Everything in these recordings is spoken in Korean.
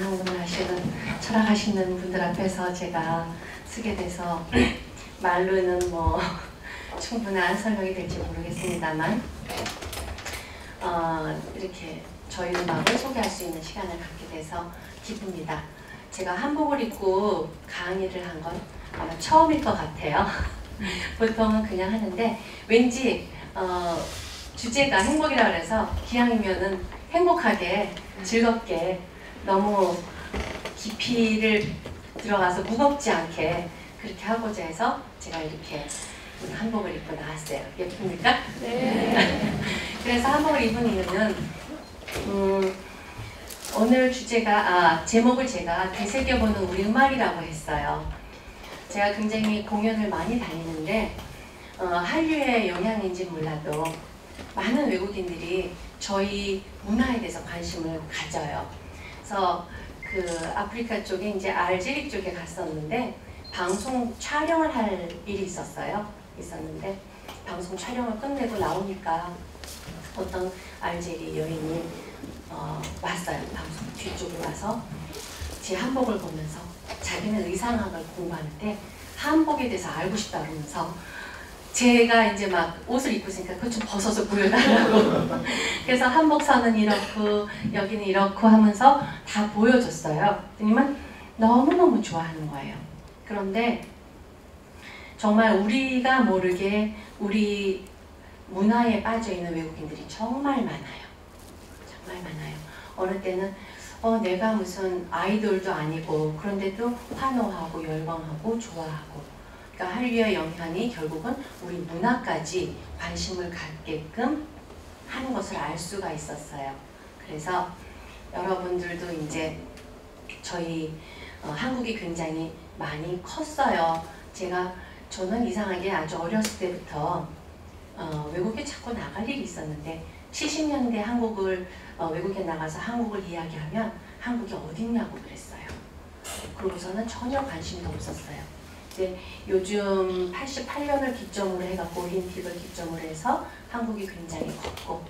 한국말 하시는 철학하시는 분들 앞에서 제가 쓰게 돼서 말로는 뭐 충분한 설명이 될지 모르겠습니다만 어, 이렇게 저희 음악을 소개할 수 있는 시간을 갖게 돼서 기쁩니다. 제가 한복을 입고 강의를 한 건 아마 처음일 것 같아요. 보통은 그냥 하는데 왠지 어, 주제가 행복이라 그래서 기왕이면은 행복하게 즐겁게 너무 깊이를 들어가서 무겁지 않게 그렇게 하고자 해서 제가 이렇게 한복을 입고 나왔어요. 예쁩니까? 네. 그래서 한복을 입은 이유는 음, 오늘 주제가 아 제목을 제가 되새겨보는 우리 음악이라고 했어요. 제가 굉장히 공연을 많이 다니는데 어, 한류의 영향인지 몰라도 많은 외국인들이 저희 문화에 대해서 관심을 가져요. 그래서 그 아프리카 쪽에 이제 알제리 쪽에 갔었는데 방송 촬영을 할 일이 있었어요. 있었는데 방송 촬영을 끝내고 나오니까 어떤 알제리 여인이 어, 왔어요. 방송 뒤쪽으로 와서 제 한복을 보면서 자기는 의상학을 공부하는데 한복에 대해서 알고 싶다 그러면서 제가 이제 막 옷을 입고 있으니까 그거 좀 벗어서 보여달라고 그래서 한복선은 이렇고 여기는 이렇고 하면서 다 보여줬어요. 그러면 너무너무 좋아하는 거예요. 그런데 정말 우리가 모르게 우리 문화에 빠져있는 외국인들이 정말 많아요. 정말 많아요. 어느 때는 어, 내가 무슨 아이돌도 아니고 그런데도 환호하고 열광하고 좋아하고 그러니까 한류의 영향이 결국은 우리 문화까지 관심을 갖게끔 하는 것을 알 수가 있었어요. 그래서 여러분들도 이제 저희 어, 한국이 굉장히 많이 컸어요. 제가 저는 이상하게 아주 어렸을 때부터 어, 외국에 자꾸 나갈 일이 있었는데 70년대 한국을 어, 외국에 나가서 한국을 이야기하면 한국이 어딨냐고 그랬어요. 그러고서는 전혀 관심도 없었어요. 이제 요즘 88년을 기점으로 해갖고 올림픽을 기점으로 해서 한국이 굉장히 컸고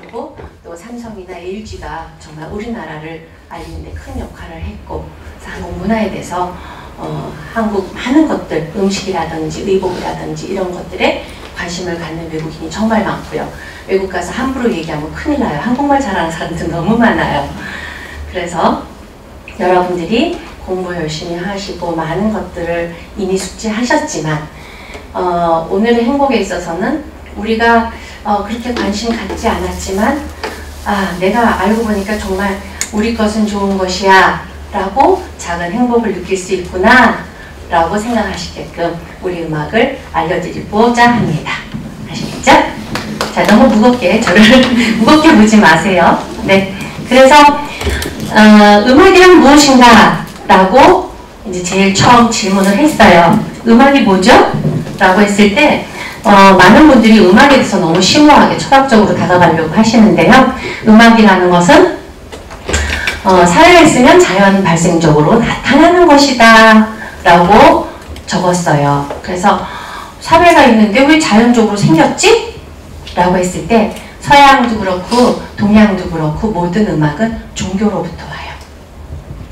그리고 또 삼성이나 LG가 정말 우리나라를 알리는데 큰 역할을 했고 한국 문화에 대해서 어, 한국 많은 것들 음식이라든지 의복이라든지 이런 것들에 관심을 갖는 외국인이 정말 많고요. 외국 가서 함부로 얘기하면 큰일 나요. 한국말 잘하는 사람들 너무 많아요. 그래서 여러분들이 공부 열심히 하시고 많은 것들을 이미 숙지하셨지만 어, 오늘의 행복에 있어서는 우리가 어, 그렇게 관심 갖지 않았지만 아 내가 알고 보니까 정말 우리 것은 좋은 것이야 라고 작은 행복을 느낄 수 있구나 라고 생각하시게끔 우리 음악을 알려드리고자 합니다. 아시겠죠? 자 너무 무겁게 저를 무겁게 보지 마세요. 네, 그래서 어, 음악이란 무엇인가 라고 이제 제일 처음 질문을 했어요. 음악이 뭐죠? 라고 했을 때 어, 많은 분들이 음악에 대해서 너무 심오하게 철학적으로 다가가려고 하시는데요. 음악이라는 것은 어, 사회가 있으면 자연 발생적으로 나타나는 것이다 라고 적었어요. 그래서 사회가 있는데 왜 자연적으로 생겼지? 라고 했을 때 서양도 그렇고 동양도 그렇고 모든 음악은 종교로부터 와요.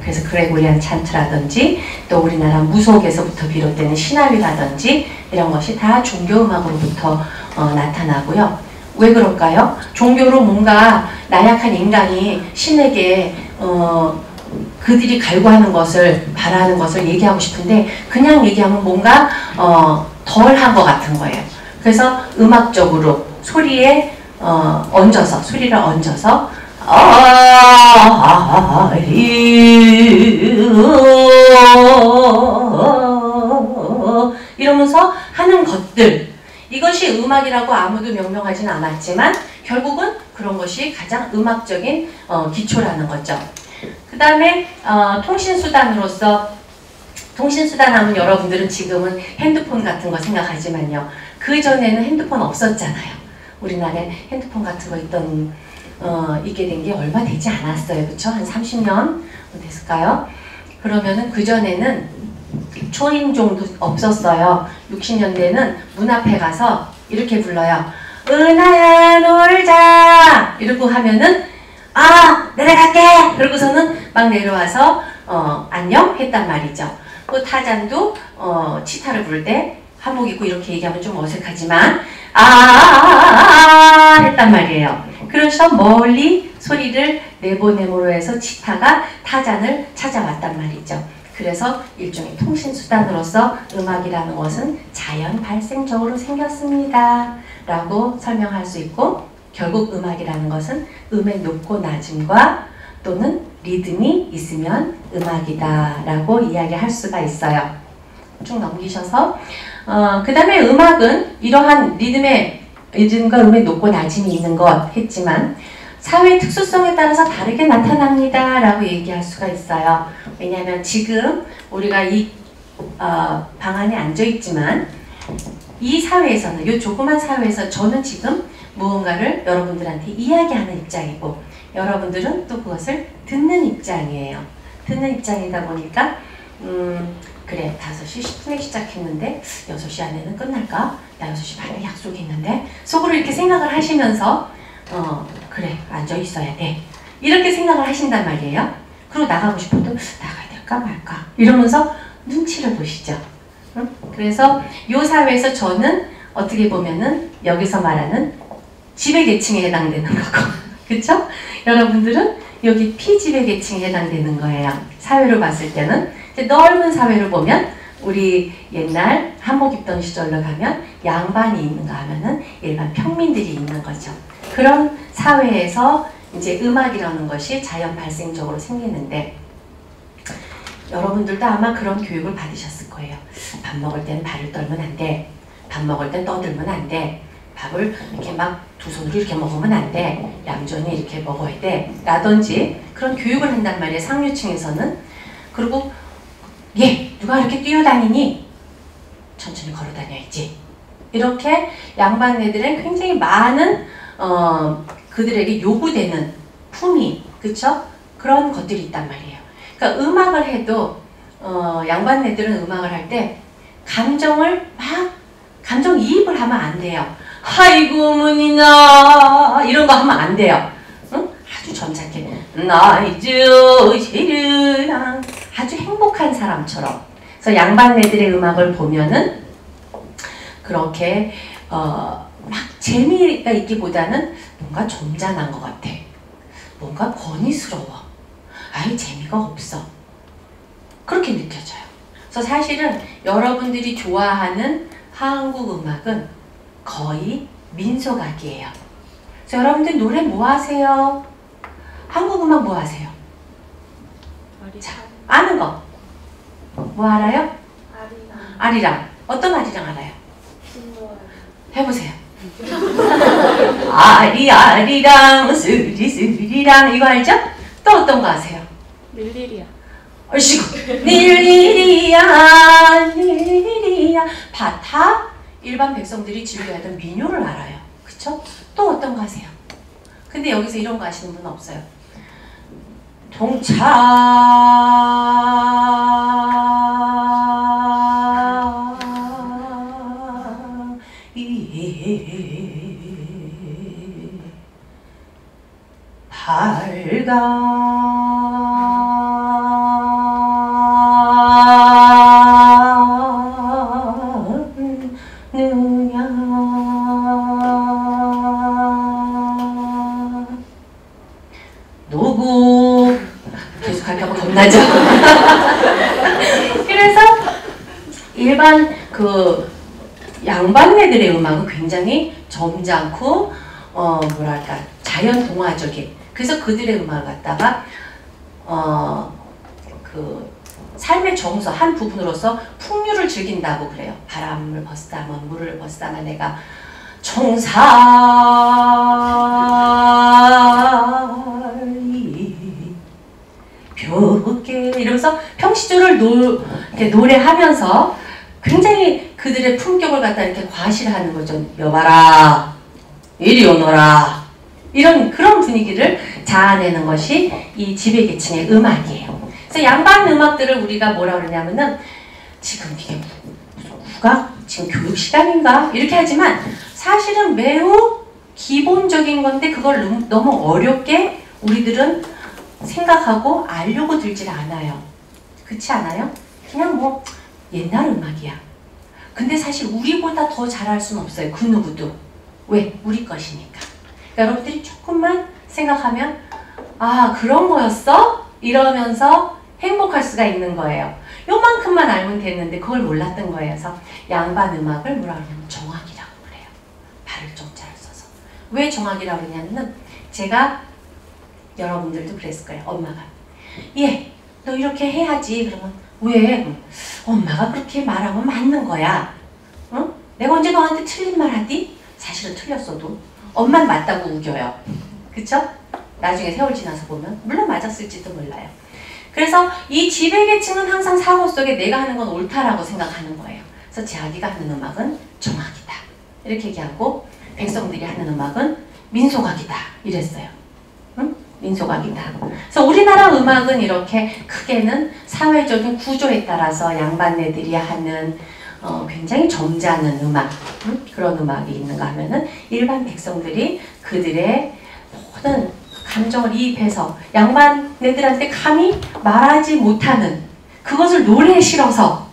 그래서 그레고리안 찬트라든지 또 우리나라 무속에서부터 비롯되는 신화위라든지 이런 것이 다 종교음악으로부터 어, 나타나고요. 왜 그럴까요? 종교로 뭔가 나약한 인간이 신에게 어, 그들이 갈구하는 것을 바라는 것을 얘기하고 싶은데 그냥 얘기하면 뭔가 어, 덜한 것 같은 거예요. 그래서 음악적으로 소리에 어, 얹어서 소리를 얹어서 이러면서 하는 것들 이것이 음악이라고 아무도 명명하진 않았지만 결국은 그런 것이 가장 음악적인 어, 기초라는 거죠. 그 다음에 어, 통신수단으로서 통신수단 하면 여러분들은 지금은 핸드폰 같은 거 생각하지만요. 그 전에는 핸드폰 없었잖아요. 우리나라에 핸드폰 같은 거 있던 어, 있게 된 게 얼마 되지 않았어요. 그쵸? 한 30년 됐을까요? 그러면은 그전에는 초인종도 없었어요. 60년대는 문 앞에 가서 이렇게 불러요. 은하야 놀자! 이러고 하면은 아 내려갈게 그러고서는 막 내려와서 어, 안녕 했단 말이죠. 그 타잔도 어, 치타를 부를 때 한복 입고 이렇게 얘기하면 좀 어색하지만 아, 했단 말이에요. 그래서 멀리 소리를 내보내므로 해서 치타가 타잔을 찾아왔단 말이죠. 그래서 일종의 통신수단으로서 음악이라는 것은 자연 발생적으로 생겼습니다. 라고 설명할 수 있고 결국 음악이라는 것은 음의 높고 낮음과 또는 리듬이 있으면 음악이다 라고 이야기할 수가 있어요. 쭉 넘기셔서 어, 그 다음에 음악은 이러한 리듬의 리듬과 음의 높고 낮음이 있는 것 했지만 사회 특수성에 따라서 다르게 나타납니다 라고 얘기할 수가 있어요. 왜냐하면 지금 우리가 이 어, 방 안에 앉아 있지만 이 사회에서는 이 조그만 사회에서 저는 지금 무언가를 여러분들한테 이야기하는 입장이고 여러분들은 또 그것을 듣는 입장이에요. 듣는 입장이다 보니까 음 그래 5시 10분에 시작했는데 6시 안에는 끝날까? 나 6시 반에 약속이 있는데 속으로 이렇게 생각을 하시면서 어 그래 앉아 있어야 돼 이렇게 생각을 하신단 말이에요. 그리고 나가고 싶어도 나가야 될까 말까 이러면서 눈치를 보시죠. 응? 그래서 이 사회에서 저는 어떻게 보면은 여기서 말하는 지배 계층에 해당되는 거고 그쵸? 여러분들은 여기 피지배 계층에 해당되는 거예요. 사회로 봤을 때는 넓은 사회를 보면 우리 옛날 한복 입던 시절로 가면 양반이 있는가 하면은 일반 평민들이 있는 거죠. 그런 사회에서 이제 음악이라는 것이 자연 발생적으로 생기는데 여러분들도 아마 그런 교육을 받으셨을 거예요. 밥 먹을 때는 발을 떨면 안 돼. 밥 먹을 땐 떠들면 안 돼. 밥을 이렇게 막 두 손으로 이렇게 먹으면 안 돼. 얌전히 이렇게 먹어야 돼. 라든지 그런 교육을 한단 말이에요. 상류층에서는. 그리고 얘 누가 이렇게 뛰어다니니? 천천히 걸어 다녀야지. 이렇게 양반 애들은 굉장히 많은 어, 그들에게 요구되는 품위, 그쵸? 그런 것들이 있단 말이에요. 그러니까 음악을 해도 어, 양반 애들은 음악을 할 때 감정을 막 감정 이입을 하면 안 돼요. 아이고 문이나 이런 거 하면 안 돼요. 응? 아주 점잖게 나이즈 시르랑 아주 행복한 사람처럼. 그래서 양반네들의 음악을 보면은 그렇게 어, 막 재미가 있기보다는 뭔가 점잖한 것 같아. 뭔가 권위스러워. 아예 재미가 없어. 그렇게 느껴져요. 그래서 사실은 여러분들이 좋아하는 한국 음악은 거의 민속악이에요. 그래서 여러분들 노래 뭐 하세요? 한국 음악 뭐 하세요? 자, 아는 거. 뭐 알아요? 아리랑. 어떤 아리랑 알아요? 해보세요. 아리 아리랑 스리 스리랑 이거 알죠? 또 어떤 거 아세요? 릴리리아. 얼씨구 닐리리야 닐리리야 바타 일반 백성들이 즐겨하던 민요를 알아요. 그쵸? 또 어떤 거 아세요? 근데 여기서 이런 거 아시는 분 없어요. 동차 이 밝아느냐 노구 할까봐 겁나죠. 그래서 일반 그 양반네들의 음악은 굉장히 점잖고 어 뭐랄까 자연 동화적인 그래서 그들의 음악을 갖다가 어그 삶의 정서 한 부분으로서 풍류를 즐긴다고 그래요. 바람을 벗다면 물을 벗다면 내가 총살이 벽에 이러면서 평시조를 노, 이렇게 노래하면서 굉장히 그들의 품격을 갖다 이렇게 과시하는 거죠. 여봐라, 이리 오너라. 이런 그런 분위기를 자아내는 것이 이 지배계층의 음악이에요. 그래서 양반 음악들을 우리가 뭐라 그러냐면은 지금 이게 국악 지금 교육 시간인가 이렇게 하지만 사실은 매우 기본적인 건데 그걸 너무 어렵게 우리들은 생각하고 알려고 들질 않아요. 그렇지 않아요? 그냥 뭐 옛날 음악이야. 근데 사실 우리보다 더 잘할 수는 없어요. 그 누구도. 왜? 우리 것이니까. 그러니까 여러분들이 조금만 생각하면 아 그런 거였어? 이러면서 행복할 수가 있는 거예요. 요만큼만 알면 됐는데 그걸 몰랐던 거예요. 그래서 양반 음악을 뭐라 그러냐면 정악이라고 그래요. 발을 정자를 써서. 왜 정악이라고 그러냐면 제가 여러분들도 그랬을 거예요. 엄마가 얘, 너 이렇게 해야지. 그러면 왜? 엄마가 그렇게 말하면 맞는 거야. 응? 내가 언제 너한테 틀린 말 하디? 사실은 틀렸어도 엄만 맞다고 우겨요. 그쵸? 나중에 세월 지나서 보면 물론 맞았을지도 몰라요. 그래서 이 지배계층은 항상 사고 속에 내가 하는 건 옳다라고 생각하는 거예요. 그래서 자기가 하는 음악은 정악이다. 이렇게 얘기하고 백성들이 하는 음악은 민속악이다. 이랬어요. 응? 민속악이다. 그래서 우리나라 음악은 이렇게 크게는 사회적인 구조에 따라서 양반네들이 하는 어, 굉장히 점잖은 음악 응? 그런 음악이 있는가 하면은 일반 백성들이 그들의 모든 감정을 이입해서 양반네들한테 감히 말하지 못하는 그것을 노래에 실어서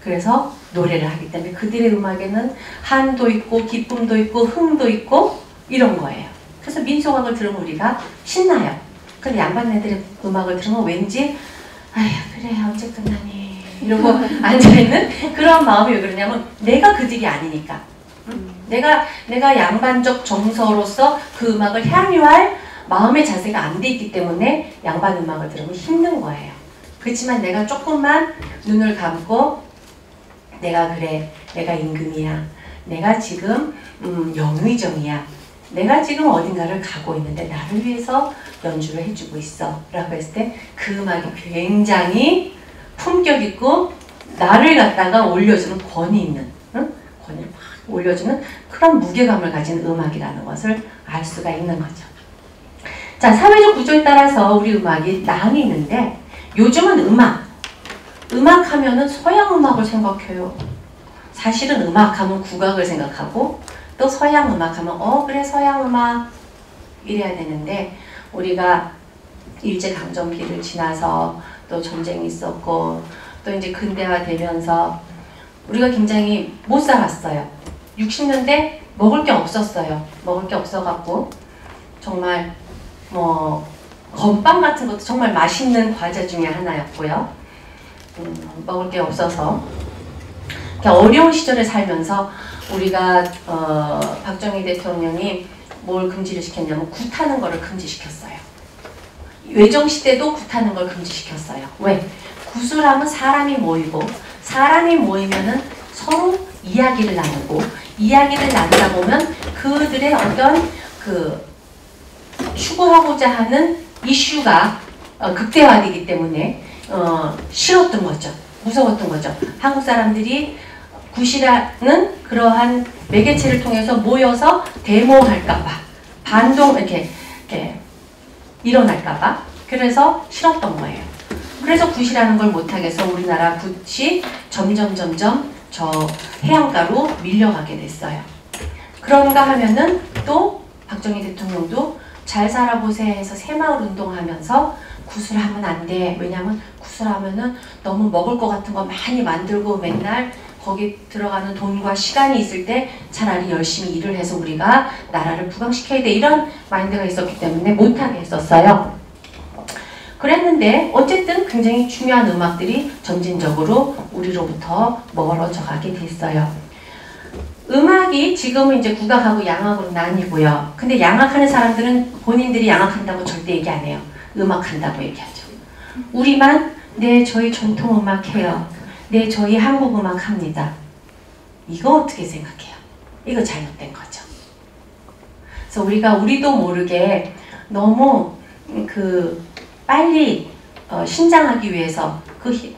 그래서 노래를 하기 때문에 그들의 음악에는 한도 있고 기쁨도 있고 흥도 있고 이런 거예요. 그래서 민속악을 들으면 우리가 신나요. 근데 양반네들의 음악을 들으면 왠지 아휴 그래 언제 끝나니 이러고 앉아있는 그런 마음이 왜 그러냐면 내가 그들이 아니니까 응? 내가 내가 양반적 정서로서 그 음악을 향유할 마음의 자세가 안 돼 있기 때문에 양반 음악을 들으면 힘든 거예요. 그렇지만 내가 조금만 눈을 감고 내가 그래 내가 임금이야 내가 지금 음, 영의정이야 내가 지금 어딘가를 가고 있는데 나를 위해서 연주를 해주고 있어 라고 했을 때 그 음악이 굉장히 품격 있고 나를 갖다가 올려주는 권위 있는 응? 권위를 막 올려주는 그런 무게감을 가진 음악이라는 것을 알 수가 있는 거죠. 자 사회적 구조에 따라서 우리 음악이 나뉘는데 요즘은 음악 음악 하면은 서양 음악을 생각해요. 사실은 음악 하면 국악을 생각하고 또 서양 음악 하면 어 그래 서양 음악 이래야 되는데 우리가 일제 강점기를 지나서 또 전쟁이 있었고 또 이제 근대화 되면서 우리가 굉장히 못 살았어요. 60년대 먹을 게 없었어요. 먹을 게 없어갖고 정말 뭐 건빵 같은 것도 정말 맛있는 과자 중에 하나였고요. 음, 먹을 게 없어서 어려운 시절을 살면서 우리가 어, 박정희 대통령이 뭘 금지를 시켰냐면 굿하는 거를 금지시켰어요. 외정 시대도 굿하는 걸 금지시켰어요. 왜? 구술하면 사람이 모이고 사람이 모이면은 서로 이야기를 나누고 이야기를 나누다 보면 그들의 어떤 그 추구하고자 하는 이슈가 어, 극대화되기 때문에 어, 싫었던 거죠. 무서웠던 거죠. 한국 사람들이 굿이라는 그러한 매개체를 통해서 모여서 데모할까봐 반동 이렇게, 이렇게 일어날까봐 그래서 싫었던 거예요. 그래서 굿이라는 걸 못하겠어 우리나라 굿이 점점 점점 저 해안가로 밀려가게 됐어요. 그런가 하면은 또 박정희 대통령도 잘 살아보세 해서 새마을 운동하면서 구슬 하면 안 돼. 왜냐면 구슬 하면은 너무 먹을 것 같은 거 많이 만들고 맨날 거기 들어가는 돈과 시간이 있을 때 차라리 열심히 일을 해서 우리가 나라를 부강시켜야 돼. 이런 마인드가 있었기 때문에 못하게 했었어요. 그랬는데 어쨌든 굉장히 중요한 음악들이 점진적으로 우리로부터 멀어져 가게 됐어요. 음악이 지금은 이제 국악하고 양악으로 나뉘고요. 근데 양악하는 사람들은 본인들이 양악한다고 절대 얘기 안 해요. 음악한다고 얘기하죠. 우리만 네 저희 전통 음악 해요. 네 저희 한국 음악 합니다. 이거 어떻게 생각해요? 이거 잘못된 거죠. 그래서 우리가 우리도 모르게 너무 그 빨리 어, 신장하기 위해서 그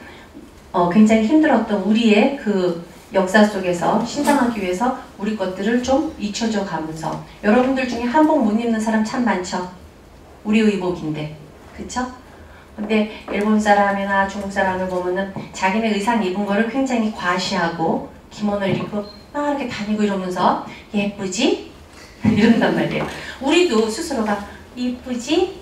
어, 굉장히 힘들었던 우리의 그 역사 속에서 신장하기 위해서 우리 것들을 좀 잊혀져 가면서 여러분들 중에 한복 못 입는 사람 참 많죠. 우리 의복인데 그쵸? 근데 일본 사람이나 중국 사람을 보면은 자기네 의상 입은 거를 굉장히 과시하고 기모노를 입고 막 이렇게 다니고 이러면서 예쁘지? 이런단 말이에요. 우리도 스스로가 이쁘지?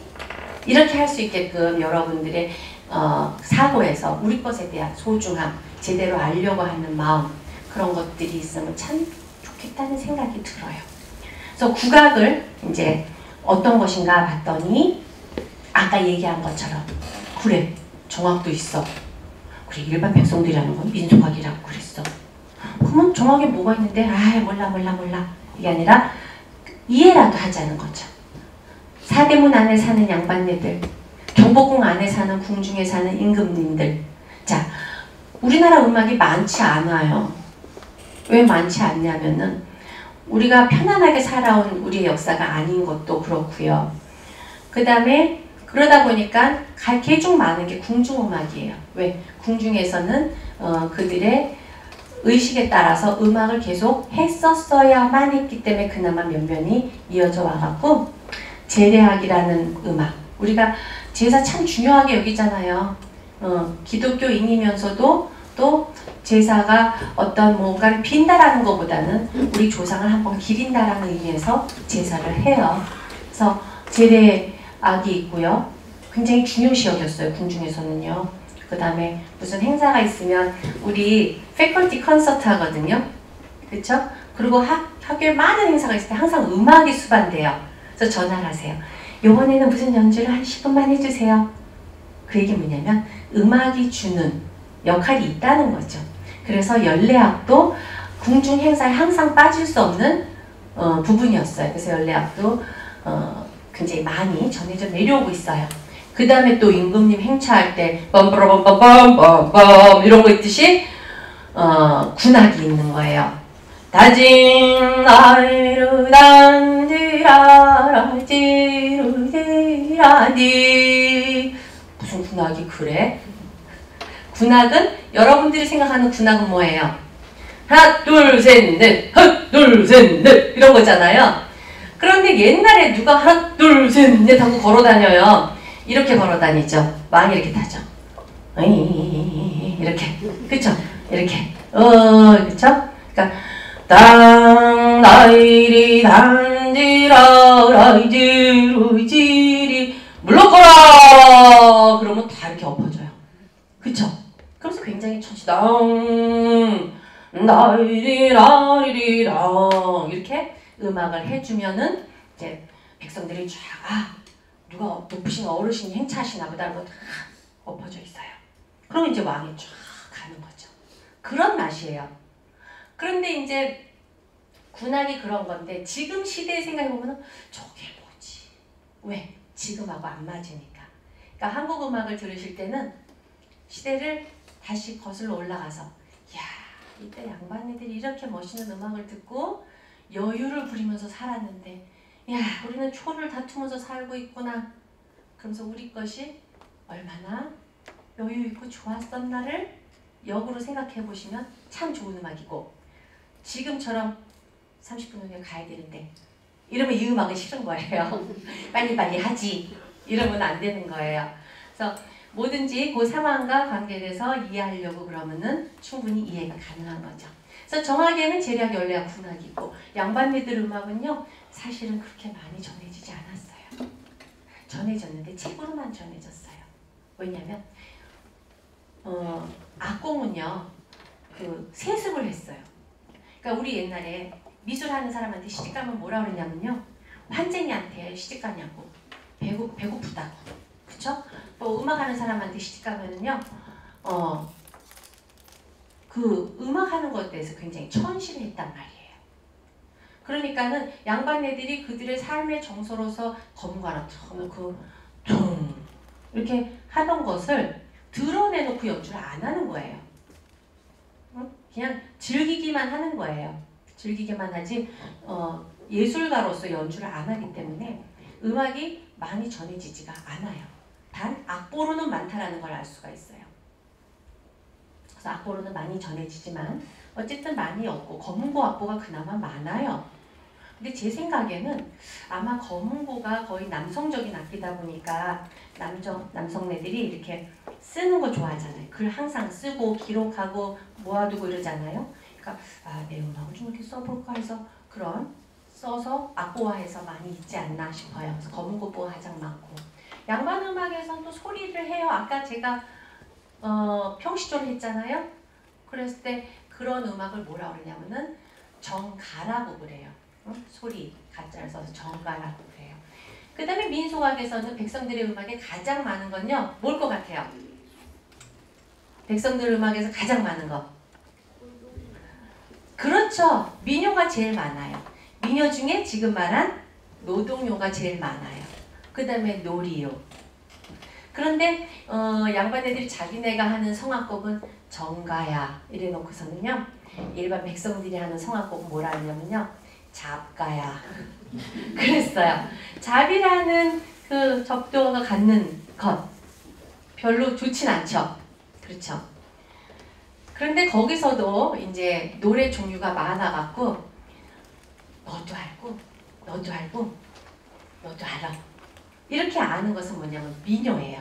이렇게 할 수 있게끔 여러분들의 어, 사고에서 우리 것에 대한 소중함 제대로 알려고 하는 마음 그런 것들이 있으면 참 좋겠다는 생각이 들어요. 그래서 국악을 이제 어떤 것인가 봤더니 아까 얘기한 것처럼 그래 정악도 있어. 그래 일반 백성들이라는 건 민속악이라고 그랬어. 그러면 정악에 뭐가 있는데 아 몰라 몰라 몰라 이게 아니라 이해라도 하자는 거죠. 사대문 안에 사는 양반네들 경복궁 안에 사는 궁중에 사는 임금님들 자 우리나라 음악이 많지 않아요. 왜 많지 않냐면은 우리가 편안하게 살아온 우리의 역사가 아닌 것도 그렇고요. 그 다음에 그러다 보니까 개중 많은 게 궁중음악이에요. 왜? 궁중에서는 어, 그들의 의식에 따라서 음악을 계속 했었어야만 했기 때문에 그나마 면면이 이어져 와갖고 제례학이라는 음악 우리가 제사 참 중요하게 여기잖아요. 어, 기독교인이면서도 또 제사가 어떤 뭔가를 빈다라는 것보다는 우리 조상을 한번 기린다라는 의미에서 제사를 해요. 그래서 제례 악이 있고요. 굉장히 중요시 여겼어요. 궁중에서는요. 그 다음에 무슨 행사가 있으면 우리 패컬티 컨서트 하거든요. 그렇죠? 그리고 학, 학교에 많은 행사가 있을 때 항상 음악이 수반돼요. 그래서 전화를 하세요. 요번에는 무슨 연주를 한 10분만 해주세요. 그 얘기 뭐냐면 음악이 주는 역할이 있다는 거죠. 그래서 연례학도 궁중 행사에 항상 빠질 수 없는 어, 부분이었어요. 그래서 연례학도 어, 굉장히 많이 전해져 내려오고 있어요. 그 다음에 또 임금님 행차할 때 빰빠라빰빰빰빰빰 이런 거 있듯이 어, 군악이 있는 거예요. 다진 아이루 단지라라지루지라디 무슨 군악이 그래? 군악은 여러분들이 생각하는 군악은 뭐예요? 하나 둘 셋넷 하나 둘셋 넷 이런 거잖아요. 그런데 옛날에 누가 하나 둘셋넷 하고 걸어 다녀요. 이렇게 걸어 다니죠. 많이 이렇게 타죠. 이렇게 그쵸? 이렇게 어 그쵸? 그러니까 땅 나이리 단지라 라이지루지리 물러거라 그러면 다 이렇게 엎어져요. 그쵸? 그래서 굉장히 천시당 나이리 라리리랑 이렇게 음악을 해주면은 이제 백성들이 쫙 아 누가 높으신 어르신이 행차하시나 보다 하고 다 엎어져 있어요. 그럼 이제 왕이 쫙 가는 거죠. 그런 맛이에요. 그런데 이제 군악이 그런 건데 지금 시대에 생각해보면 저게 뭐지? 왜? 지금하고 안 맞으니까. 그러니까 한국 음악을 들으실 때는 시대를 다시 거슬러 올라가서 야 이때 양반이들이 이렇게 멋있는 음악을 듣고 여유를 부리면서 살았는데 야 우리는 초를 다투면서 살고 있구나. 그러면서 우리 것이 얼마나 여유 있고 좋았었나를 역으로 생각해 보시면 참 좋은 음악이고 지금처럼 30분 후에 가야 되는데 이러면 이 음악은 싫은 거예요. 빨리빨리 하지. 이러면 안 되는 거예요. 그래서 뭐든지 그 상황과 관계돼서 이해하려고 그러면은 충분히 이해가 가능한 거죠. 그래서 정학에는 재략, 연례학, 군학이 있고 양반네들 음악은요 사실은 그렇게 많이 전해지지 않았어요. 전해졌는데 책으로만 전해졌어요. 왜냐면 어, 악공은요 그 세습을 했어요. 그러니까 우리 옛날에 미술하는 사람한테 시집가면 뭐라 그러냐면요 환쟁이한테 시집가냐고 배고 배고프다고 그쵸? 또 음악하는 사람한테 시집가면은요, 어, 그 음악하는 것에 대해서 굉장히 천시를 했단 말이에요. 그러니까는 양반네들이 그들의 삶의 정서로서 검과나 그 퉁, 이렇게 하던 것을 드러내놓고 연주를 안 하는 거예요. 그냥 즐기기만 하는 거예요. 즐기기만 하지 어, 예술가로서 연주를 안 하기 때문에 음악이 많이 전해지지가 않아요. 단 악보로는 많다라는 걸 알 수가 있어요. 그래서 악보로는 많이 전해지지만 어쨌든 많이 없고 검은고 악보가 그나마 많아요. 근데 제 생각에는 아마 검은고가 거의 남성적인 악기다 보니까 남정, 남성네들이 이렇게 쓰는 거 좋아하잖아요. 글 항상 쓰고 기록하고 모아두고 이러잖아요. 그러니까 아, 내 음악을 좀 이렇게 써볼까 해서 그런 써서 악보화해서 많이 있지 않나 싶어요. 그래서 검은 꽃보가 가장 많고 양반 음악에서는 또 소리를 해요. 아까 제가 어, 평시조를 했잖아요. 그랬을 때 그런 음악을 뭐라 그러냐면은 정가라고 그래요. 응? 소리 가짜를 써서 정가라고 그래요. 그 다음에 민속악에서는 백성들의 음악에 가장 많은 건요. 뭘 것 같아요? 백성들 음악에서 가장 많은 거. 그렇죠. 민요가 제일 많아요. 민요 중에 지금 말한 노동요가 제일 많아요. 그 다음에 놀이요. 그런데 어, 양반 애들이 자기네가 하는 성악곡은 정가야 이래 놓고서는요. 일반 백성들이 하는 성악곡은 뭐라 하냐면요. 잡가야. 그랬어요. 잡이라는 그 적도가 갖는 것 별로 좋진 않죠. 그렇죠. 그런데 거기서도 이제 노래 종류가 많아갖고 너도 알고 너도 알고 너도 알아 이렇게 아는 것은 뭐냐면 민요예요.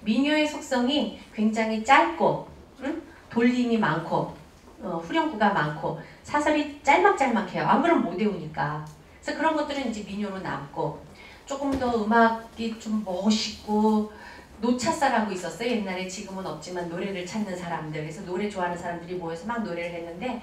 민요의 속성이 굉장히 짧고 응? 돌림이 많고 어, 후렴구가 많고 사설이 짤막짤막해요. 안 그러면 못 외우니까. 그래서 그런 것들은 이제 민요로 남고 조금 더 음악이 좀 멋있고 노차사라고 있었어요. 옛날에 지금은 없지만 노래를 찾는 사람들. 그래서 노래 좋아하는 사람들이 모여서 막 노래를 했는데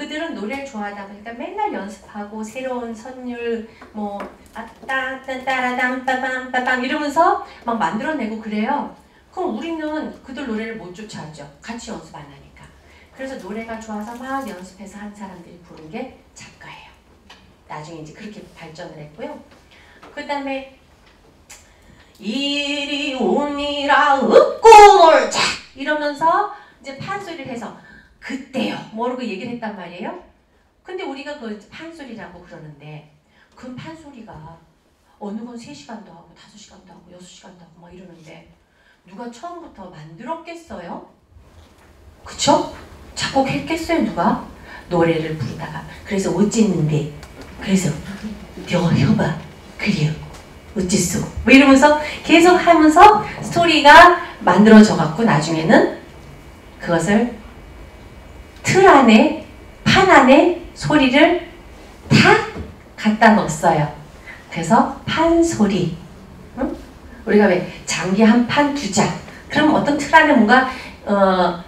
그들은 노래를 좋아하다 보니까 맨날 연습하고 새로운 선율 뭐 아따따따라담 빠밤 빠밤 이러면서 막 만들어내고 그래요. 그럼 우리는 그들 노래를 못 쫓아하죠. 같이 연습 안 하니까. 그래서 노래가 좋아서 막 연습해서 한 사람들이 부른 게 작가예요. 나중에 이제 그렇게 발전을 했고요. 그 다음에 이리 오니라 웃고 놀자 이러면서 이제 판소리를 해서 그때요 모르고 얘기를 했단 말이에요. 근데 우리가 그 판소리라고 그러는데 그 판소리가 어느 건 3시간도 하고 5시간도 하고 6시간도 하고 막 이러는데 누가 처음부터 만들었겠어요? 그쵸? 작곡했겠어요 누가? 노래를 부르다가 그래서 어쨌는데 그래서 여 혀봐 그래요 어째서 뭐 이러면서 계속 하면서 스토리가 만들어져 갖고 나중에는 그것을 틀 안에 판 안에 소리를 다 갖다 넣었어요. 그래서 판 소리. 응? 우리가 왜 장기 한 판 두 장. 그럼 어떤 틀 안에 뭔가 어,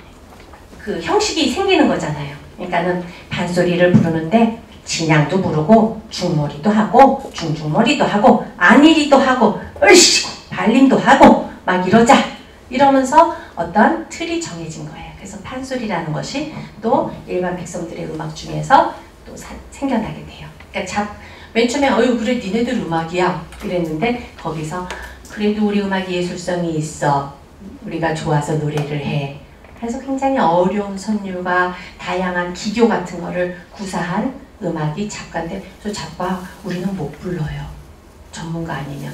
그 형식이 생기는 거잖아요. 그러니까는 판소리를 부르는데 진양도 부르고 중머리도 하고 중중머리도 하고 안일이도 하고 얼씨고 발림도 하고 막 이러자 이러면서 어떤 틀이 정해진 거예요. 그래서 판소리라는 것이 또 일반 백성들의 음악 중에서 또 사, 생겨나게 돼요. 그러니까 잡, 맨 처음에 어유 그래 니네들 음악이야 이랬는데 거기서 그래도 우리 음악이 예술성이 있어 우리가 좋아서 노래를 해 그래서 굉장히 어려운 선율과 다양한 기교 같은 거를 구사한 음악이 작가인데 저 작가 우리는 못 불러요. 전문가 아니면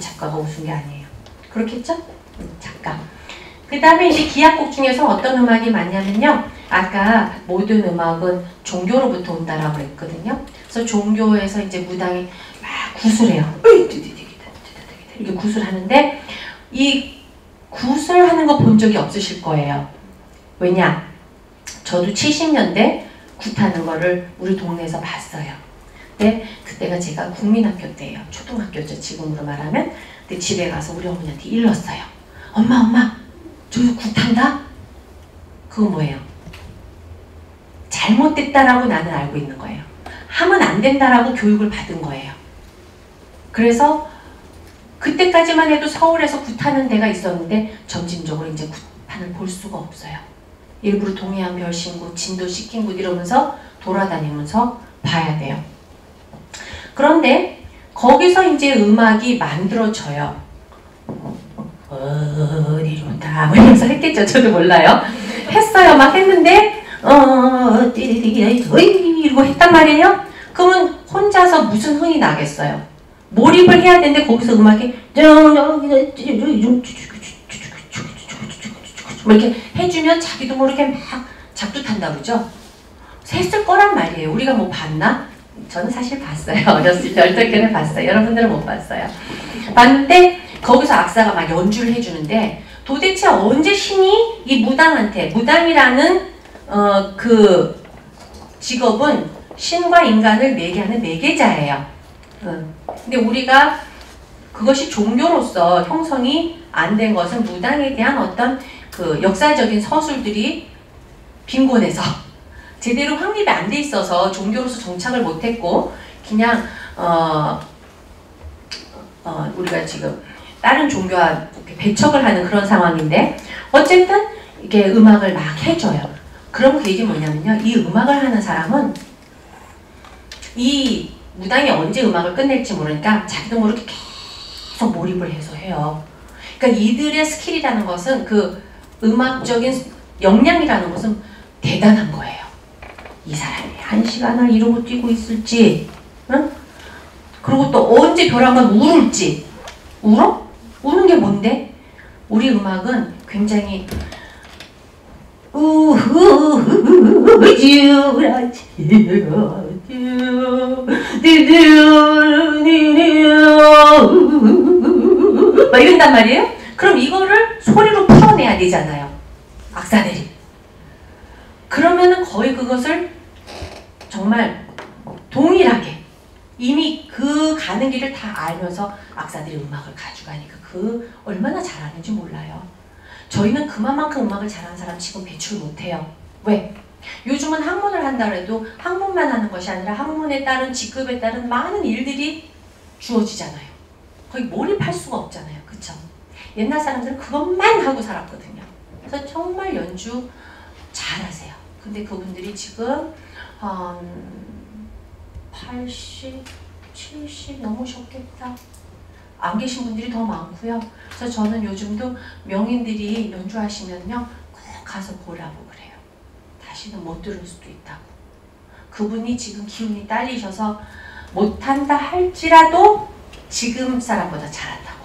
작가가 웃은 게 아니에요. 그렇겠죠? 작가. 그 다음에 이제 기악곡 중에서 어떤 음악이 많냐면요. 아까 모든 음악은 종교로부터 온다라고 했거든요. 그래서 종교에서 이제 무당이 막 구슬해요. 이렇게 구슬하는데 이 구슬하는 거 본 적이 없으실 거예요. 왜냐? 저도 70년대 굿하는 거를 우리 동네에서 봤어요. 근데 그때가 제가 국민학교 때예요. 초등학교죠. 지금으로 말하면. 근데 집에 가서 우리 어머니한테 일렀어요. 엄마 엄마 저 굿한다? 그거 뭐예요? 잘못됐다라고 나는 알고 있는 거예요. 하면 안 된다라고 교육을 받은 거예요. 그래서 그때까지만 해도 서울에서 굿하는 데가 있었는데 점진적으로 이제 굿판을 볼 수가 없어요. 일부러 동해안 별신구, 진도 식긴굿 이러면서 돌아다니면서 봐야 돼요. 그런데 거기서 이제 음악이 만들어져요. 어디 좋다 뭐 이러면서 했겠죠. 저도 몰라요. 했어요. 막 했는데 어 이러고 했단 말이에요. 그러면 혼자서 무슨 흥이 나겠어요. 몰입을 해야 되는데 거기서 음악이 뭐 이렇게 해주면 자기도 모르게 막 작두 탄다 그러죠? 했을 거란 말이에요. 우리가 뭐 봤나? 저는 사실 봤어요. 어렸을 때 얼떨결에 봤어요. 여러분들은 못 봤어요. 봤는데 거기서 악사가 막 연주를 해주는데 도대체 언제 신이 이 무당한테 무당이라는 어, 그 직업은 신과 인간을 매개하는 매개자예요. 음. 근데 우리가 그것이 종교로서 형성이 안 된 것은 무당에 대한 어떤 그 역사적인 서술들이 빈곤해서 제대로 확립이 안 돼 있어서 종교로서 정착을 못했고 그냥 어, 어, 우리가 지금 다른 종교와 배척을 하는 그런 상황인데 어쨌든 이게 음악을 막 해줘요. 그럼 그 얘기 뭐냐면요. 이 음악을 하는 사람은 이 무당이 언제 음악을 끝낼지 모르니까 자기도 모르게 계속 몰입을 해서 해요. 그러니까 이들의 skill이라는 것은 그 음악적인 역량이라는 것은 대단한 거예요. 이 사람이 한 시간을 이러고 뛰고 있을지, 응? 그리고 또 언제 별안간 울을지, 울어? 우는 게 뭔데? 우리 음악은 굉장히 막 이런단 말이에요. 그럼 이거를 소리로 풀어내야 되잖아요. 악사들이. 그러면은 거의 그것을 정말 동일하게 이미 그 가는 길을 다 알면서 악사들이 음악을 가져가니까 그 얼마나 잘하는지 몰라요. 저희는 그만큼 음악을 잘하는 사람 지금 배출 못해요. 왜? 요즘은 학문을 한다 해도 학문만 하는 것이 아니라 학문에 따른 직급에 따른 많은 일들이 주어지잖아요. 거의 몰입할 수가 없잖아요. 그쵸? 옛날 사람들은 그것만 하고 살았거든요. 그래서 정말 연주 잘하세요. 근데 그분들이 지금 한 80, 70 넘으셨겠다. 안 계신 분들이 더 많고요. 그래서 저는 요즘도 명인들이 연주하시면요. 꼭 가서 보라고 그래요. 다시는 못 들을 수도 있다고. 그분이 지금 기운이 딸리셔서 못한다 할지라도 지금 사람보다 잘한다고.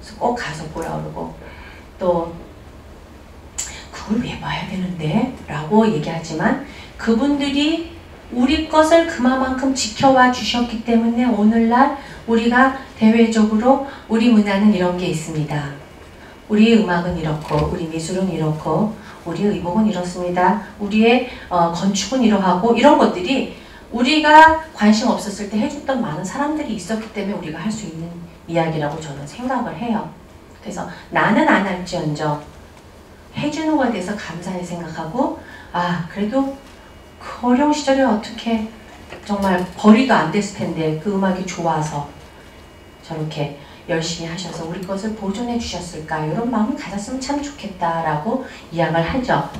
그래서 꼭 가서 보라 그러고 또 그걸 왜 봐야 되는데? 라고 얘기하지만 그분들이 우리 것을 그만큼 지켜와 주셨기 때문에 오늘날 우리가 대외적으로 우리 문화는 이런 게 있습니다. 우리 음악은 이렇고 우리 미술은 이렇고 우리 의복은 이렇습니다. 우리의 어, 건축은 이러하고 이런 것들이 우리가 관심 없었을 때 해줬던 많은 사람들이 있었기 때문에 우리가 할 수 있는 이야기라고 저는 생각을 해요. 그래서 나는 안 할지언정 해주는 것에 대해서 감사히 생각하고 아 그래도 그 어려운 시절에 어떻게 정말 벌이도 안 됐을 텐데 그 음악이 좋아서 저렇게 열심히 하셔서 우리 것을 보존해 주셨을까 이런 마음을 가졌으면 참 좋겠다라고 이야기를 하죠.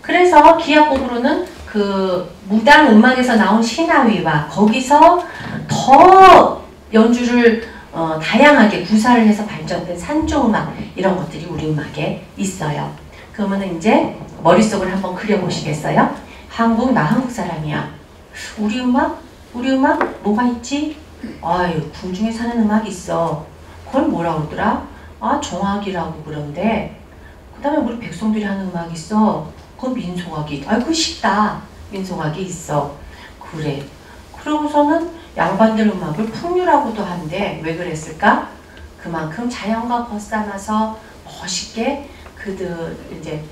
그래서 기악곡으로는 그 무당 음악에서 나온 신하위와 거기서 더 연주를 어, 다양하게 구사를 해서 발전된 산조 음악 이런 것들이 우리 음악에 있어요. 그러면 이제 머릿속을 한번 그려보시겠어요? 한국 나 한국 사람이야. 우리 음악? 우리 음악 뭐가 있지? 아유 궁중에 사는 음악이 있어. 그걸 뭐라 그러더라? 아 정악이라고 그런데 그 다음에 우리 백성들이 하는 음악이 있어. 그건 민속악이. 아이고 쉽다. 민속악이 있어. 그래. 그러고서는 양반들 음악을 풍류라고도 한데 왜 그랬을까? 그만큼 자연과 벗삼아서 멋있게 그들 이제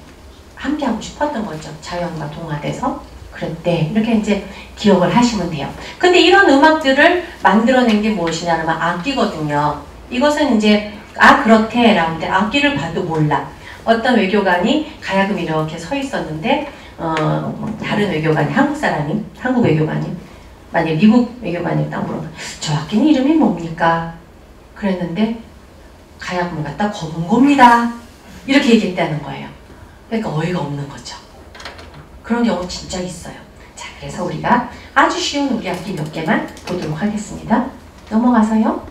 함께 하고 싶었던 거죠. 자연과 동화돼서. 그랬대. 이렇게 이제 기억을 하시면 돼요. 근데 이런 음악들을 만들어낸 게 무엇이냐면 악기거든요. 이것은 이제 아 그렇대 라는데 악기를 봐도 몰라. 어떤 외교관이 가야금 이렇게 서 있었는데 어, 다른 외교관이 한국 사람이 한국 외교관이 만약 미국 외교관이 딱 물어봐 저 악기는 이름이 뭡니까? 그랬는데 가야금을 갖다 검은 겁니다. 이렇게 얘기했다는 거예요. 그러니까 어이가 없는 거죠. 그런 경우 진짜 있어요. 자, 그래서 우리가 아주 쉬운 우리 악기 몇 개만 보도록 하겠습니다. 넘어가서요.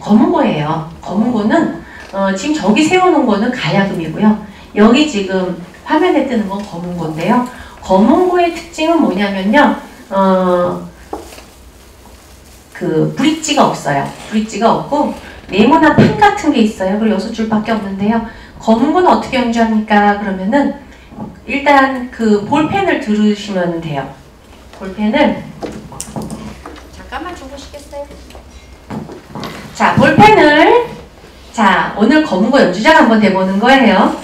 검은고예요. 검은고는 어, 지금 저기 세워놓은 거는 가야금이고요. 여기 지금 화면에 뜨는 건 검은고인데요. 검은고의 특징은 뭐냐면요. 어, 그 브릿지가 없어요. 브릿지가 없고 네모난 판 같은 게 있어요. 그리고 여섯 줄밖에 없는데요. 검은고는 어떻게 연주합니까? 그러면은 일단 그 볼펜을 들으시면 돼요. 볼펜을 잠깐만 줘보시겠어요? 자, 볼펜을 자, 오늘 검은고 연주자가 한번 돼보는 거예요.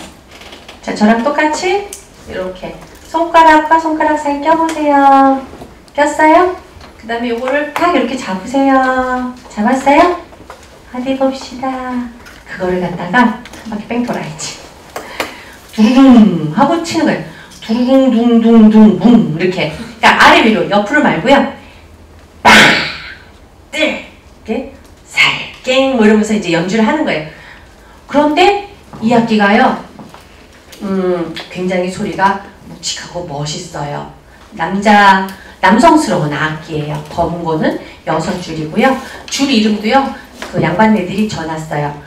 자, 저랑 똑같이 이렇게 손가락과 손가락 사이 껴보세요. 꼈어요? 그 다음에 요거를 딱 이렇게 잡으세요. 잡았어요? 어디 봅시다. 그거를 갖다가 한 바퀴 뺑 돌아야지. 두둥 하고 치는 거예요. 두둥둥둥둥 뭉 이렇게. 그러니까 아래 위로 옆으로 말고요. 빵! 뜰! 이렇게 살갱 뭐 이러면서 이제 연주를 하는 거예요. 그런데 이 악기가요. 음, 굉장히 소리가 묵직하고 멋있어요. 남자 남성스러운 악기예요. 검은 거는 여섯 줄이고요. 줄 이름도요. 그 양반네들이 전놨어요.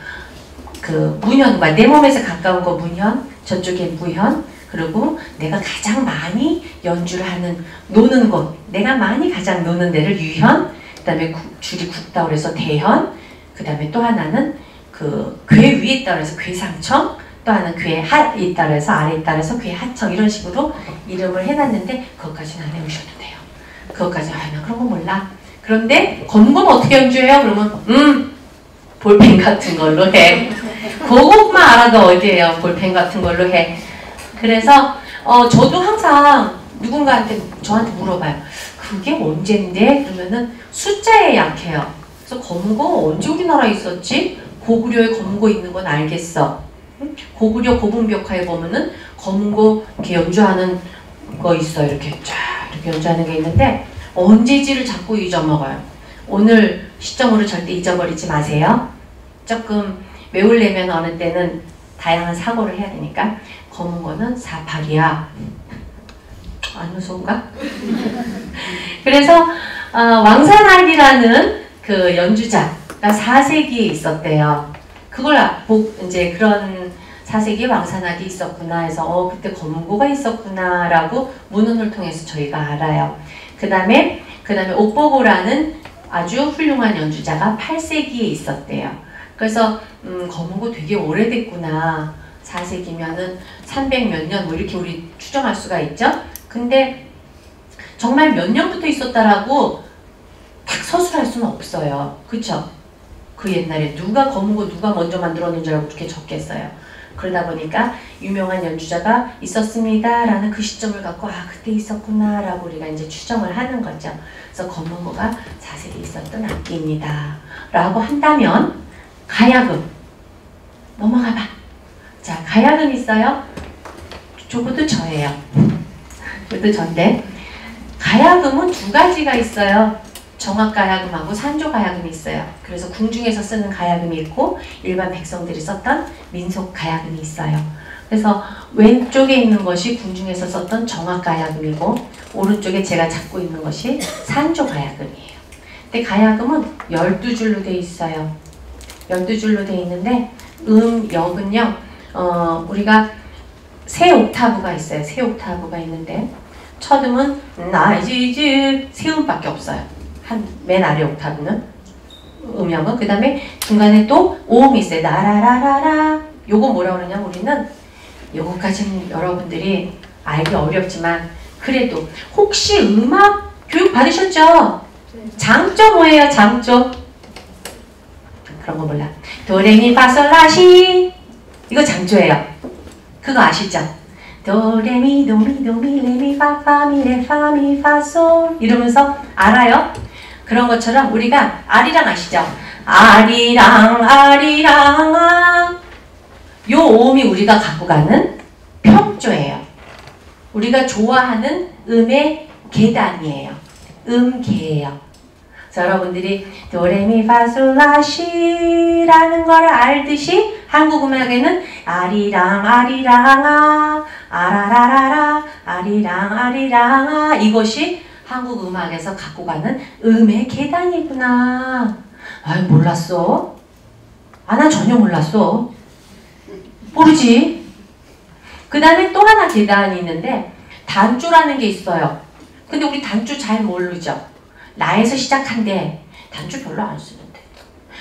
그 문현과 내 몸에서 가까운 거 문현, 저쪽에 무현, 그리고 내가 가장 많이 연주를 하는 노는 곳, 내가 많이 가장 노는 데를 유현, 그 다음에 줄이 국다 그래서 대현, 그 다음에 또 하나는 그 괴 위에 있다 그래서 괴상청, 또 하나는 괴 하에 있다 그래서 아래에 있다 그래서 괴 하청 이런 식으로 이름을 해놨는데 그것까지는 안 해오셔도 돼요. 그것까지 아나 그런 거 몰라. 그런데 건건 어떻게 연주해요? 그러면 음 볼펜 같은 걸로 해. 그것만 알아도 어디에요? 볼펜 같은 걸로 해. 그래서 어 저도 항상 누군가한테 저한테 물어봐요. 그게 언젠데? 그러면은 숫자에 약해요. 그래서 검거 언제 우리나라에 있었지? 고구려에 검거 있는 건 알겠어. 고구려 고분벽화에 보면은 검거 이렇게 연주하는 거 있어요. 이렇게 쫙 이렇게 연주하는 게 있는데 언제지를 자꾸 잊어먹어요. 오늘 시점으로 절대 잊어버리지 마세요. 조금 외우려면 어느 때는 다양한 사고를 해야 되니까 검은 거는 48이야. 안 무서운가? 그래서 어, 왕산악이라는 그 연주자가 4세기에 있었대요. 그걸 복 이제 그런 4세기 왕산악이 있었구나 해서 어 그때 검은고가 있었구나라고 문헌을 통해서 저희가 알아요. 그 다음에 그 다음에 옥보고라는 아주 훌륭한 연주자가 8세기에 있었대요. 그래서 음, 검은고 되게 오래됐구나. 4세기면은 300 몇 년 뭐 이렇게 우리 추정할 수가 있죠. 근데 정말 몇 년부터 있었다라고 딱 서술할 수는 없어요. 그쵸? 그 옛날에 누가 검은고 누가 먼저 만들었는 줄 알고 그렇게 적겠어요. 그러다 보니까 유명한 연주자가 있었습니다. 라는 그 시점을 갖고 아 그때 있었구나 라고 우리가 이제 추정을 하는 거죠. 그래서 검은고가 자세히 있었던 악기입니다. 라고 한다면 가야금 넘어가 봐. 자 가야금 있어요. 저것도 저예요. 저것도 전데 가야금은 두 가지가 있어요. 정악가야금하고 산조가야금이 있어요. 그래서 궁중에서 쓰는 가야금이 있고 일반 백성들이 썼던 민속가야금이 있어요. 그래서 왼쪽에 있는 것이 궁중에서 썼던 정악가야금이고 오른쪽에 제가 잡고 있는 것이 산조가야금이에요. 근데 가야금은 12줄로 되어 있어요. 12줄로 되어 있는데 음, 역은요. 어, 우리가 세 옥타브가 있어요. 세 옥타브가 있는데 첫 음은 나이지지 세 음밖에 없어요. 한 맨 아래 옥타브는 음역은 그 다음에 중간에 또 오음이 있어요. 나라라라라 요거 뭐라 그러냐면 우리는 요거까지는 여러분들이 알기 어렵지만 그래도 혹시 음악 교육 받으셨죠? 장점 뭐예요? 장점 그런 거 몰라. 도레미파솔라시 이거 장조예요. 그거 아시죠? 도레미 도미 도미 레미 파파미 레파미 파솔 이러면서 알아요? 그런 것처럼 우리가 아리랑 아시죠? 아리랑 아리랑 아. 요 오음이 우리가 갖고 가는 평조예요. 우리가 좋아하는 음의 계단이에요. 음계예요. 여러분들이 도레미파솔라시라는 걸 알듯이 한국 음악에는 아리랑 아리랑아 아라라라라 아리랑 아리랑아 이것이 한국 음악에서 갖고 가는 음의 계단이구나. 아유 몰랐어. 아 나 전혀 몰랐어. 모르지. 그 다음에 또 하나 계단이 있는데 단주라는 게 있어요. 근데 우리 단주 잘 모르죠. 나에서 시작한데 단주 별로 안 쓰는데.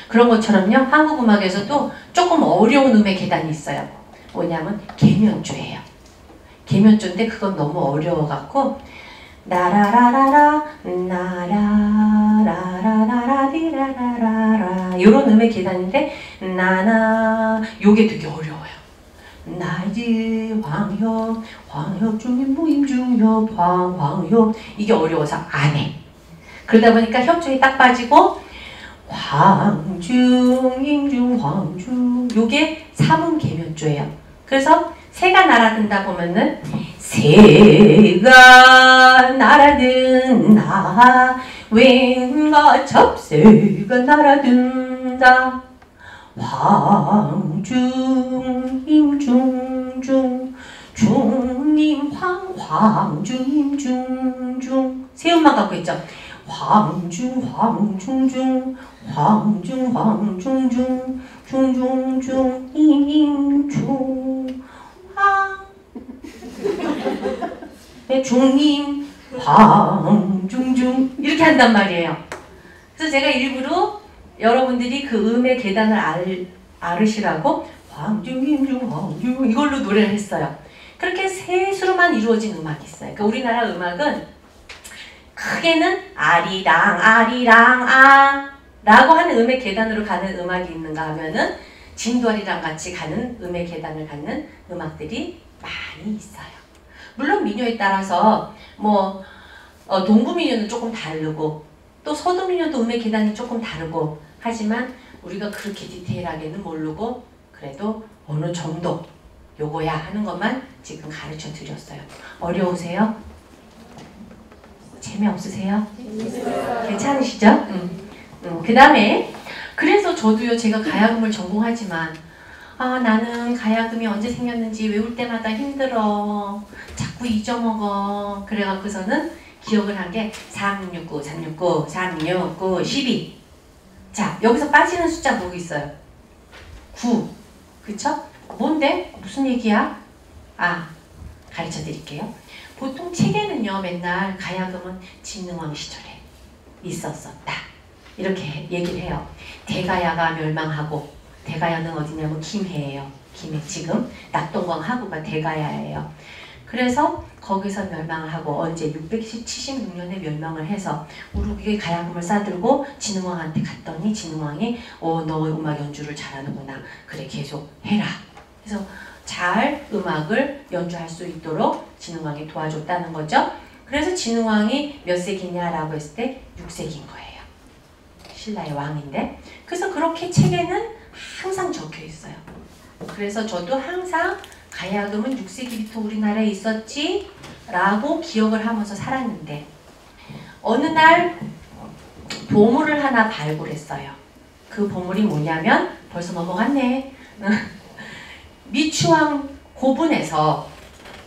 그런 것처럼요. 한국 음악에서도 조금 어려운 음의 계단이 있어요. 뭐냐면 계면조예요. 계면조인데 그건 너무 어려워갖고 나라라라라 나라라라라라디라라라 요런 음의 계단인데 나나 요게 되게 어려워요. 나이지 황협 황협 중임 무임 중협 황 황협 이게 어려워서 안 해. 그러다 보니까 협중이 딱 빠지고 황중 임중 황중 요게 사문 계면조예요. 그래서 새가 날아든다 보면은 새가 날아든다 왠가 접새가 날아든다 황중 임중 중 중임 황 황중 임중 중 세음만 갖고 있죠. 황중 황중중 황중 황중중 중중중 임중 황 네, 중임 황중중 이렇게 한단 말이에요. 그래서 제가 일부러 여러분들이 그 음의 계단을 알, 알으시라고 황중임중 황중 이걸로 노래를 했어요. 그렇게 세 수로만 이루어진 음악이 있어요. 그러니까 우리나라 음악은 크게는 아리랑 아리랑 아 라고 하는 음의 계단으로 가는 음악이 있는가 하면은 진도아리랑 같이 가는 음의 계단을 갖는 음악들이 많이 있어요. 물론 민요에 따라서 뭐 어, 동부 민요는 조금 다르고 또 서도 민요도 음의 계단이 조금 다르고 하지만 우리가 그렇게 디테일하게는 모르고 그래도 어느 정도 요거야 하는 것만 지금 가르쳐 드렸어요. 어려우세요? 재미없으세요? 괜찮으시죠? 음. 음, 그 다음에 그래서 저도요 제가 가야금을 전공하지만 아 나는 가야금이 언제 생겼는지 외울 때마다 힘들어 자꾸 잊어먹어 그래갖고서는 기억을 한 게 3669, 369, 369, 12 자, 여기서 빠지는 숫자 뭐 있어요? 9. 그쵸? 뭔데? 무슨 얘기야? 아, 가르쳐 드릴게요. 보통 책에는요, 맨날 가야금은 진능왕 시절에 있었었다. 이렇게 얘기를 해요. 대가야가 멸망하고, 대가야는 어디냐면 김해예요. 김해. 지금 낙동강 하구가 대가야예요. 그래서 거기서 멸망을 하고 언제 676년에 멸망을 해서 우르국에 가야금을 싸들고 진흥왕한테 갔더니 진흥왕이 어 너 음악 연주를 잘하는구나 그래 계속 해라 그래서 잘 음악을 연주할 수 있도록 진흥왕이 도와줬다는 거죠 그래서 진흥왕이 몇 세기냐라고 했을 때 6세기인 거예요 신라의 왕인데 그래서 그렇게 책에는 항상 적혀 있어요 그래서 저도 항상 가야금은 6세기부터 우리나라에 있었지 라고 기억을 하면서 살았는데 어느 날 보물을 하나 발굴했어요. 그 보물이 뭐냐면 벌써 넘어갔네. 미추왕 고분에서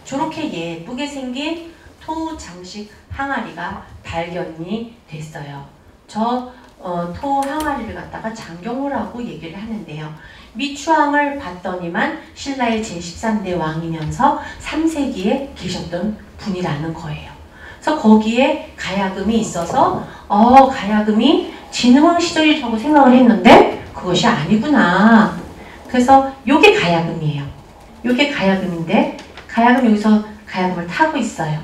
저렇게 예쁘게 생긴 토 장식 항아리가 발견이 됐어요. 저 어, 토 항아리를 갖다가 장경호라고 얘기를 하는데요. 미추왕을 봤더니만 신라의 제13대 왕이면서 3세기에 계셨던 분이라는 거예요. 그래서 거기에 가야금이 있어서 어 가야금이 진흥왕 시절이라고 생각을 했는데 그것이 아니구나. 그래서 요게 가야금이에요. 요게 가야금인데 가야금 여기서 가야금을 타고 있어요.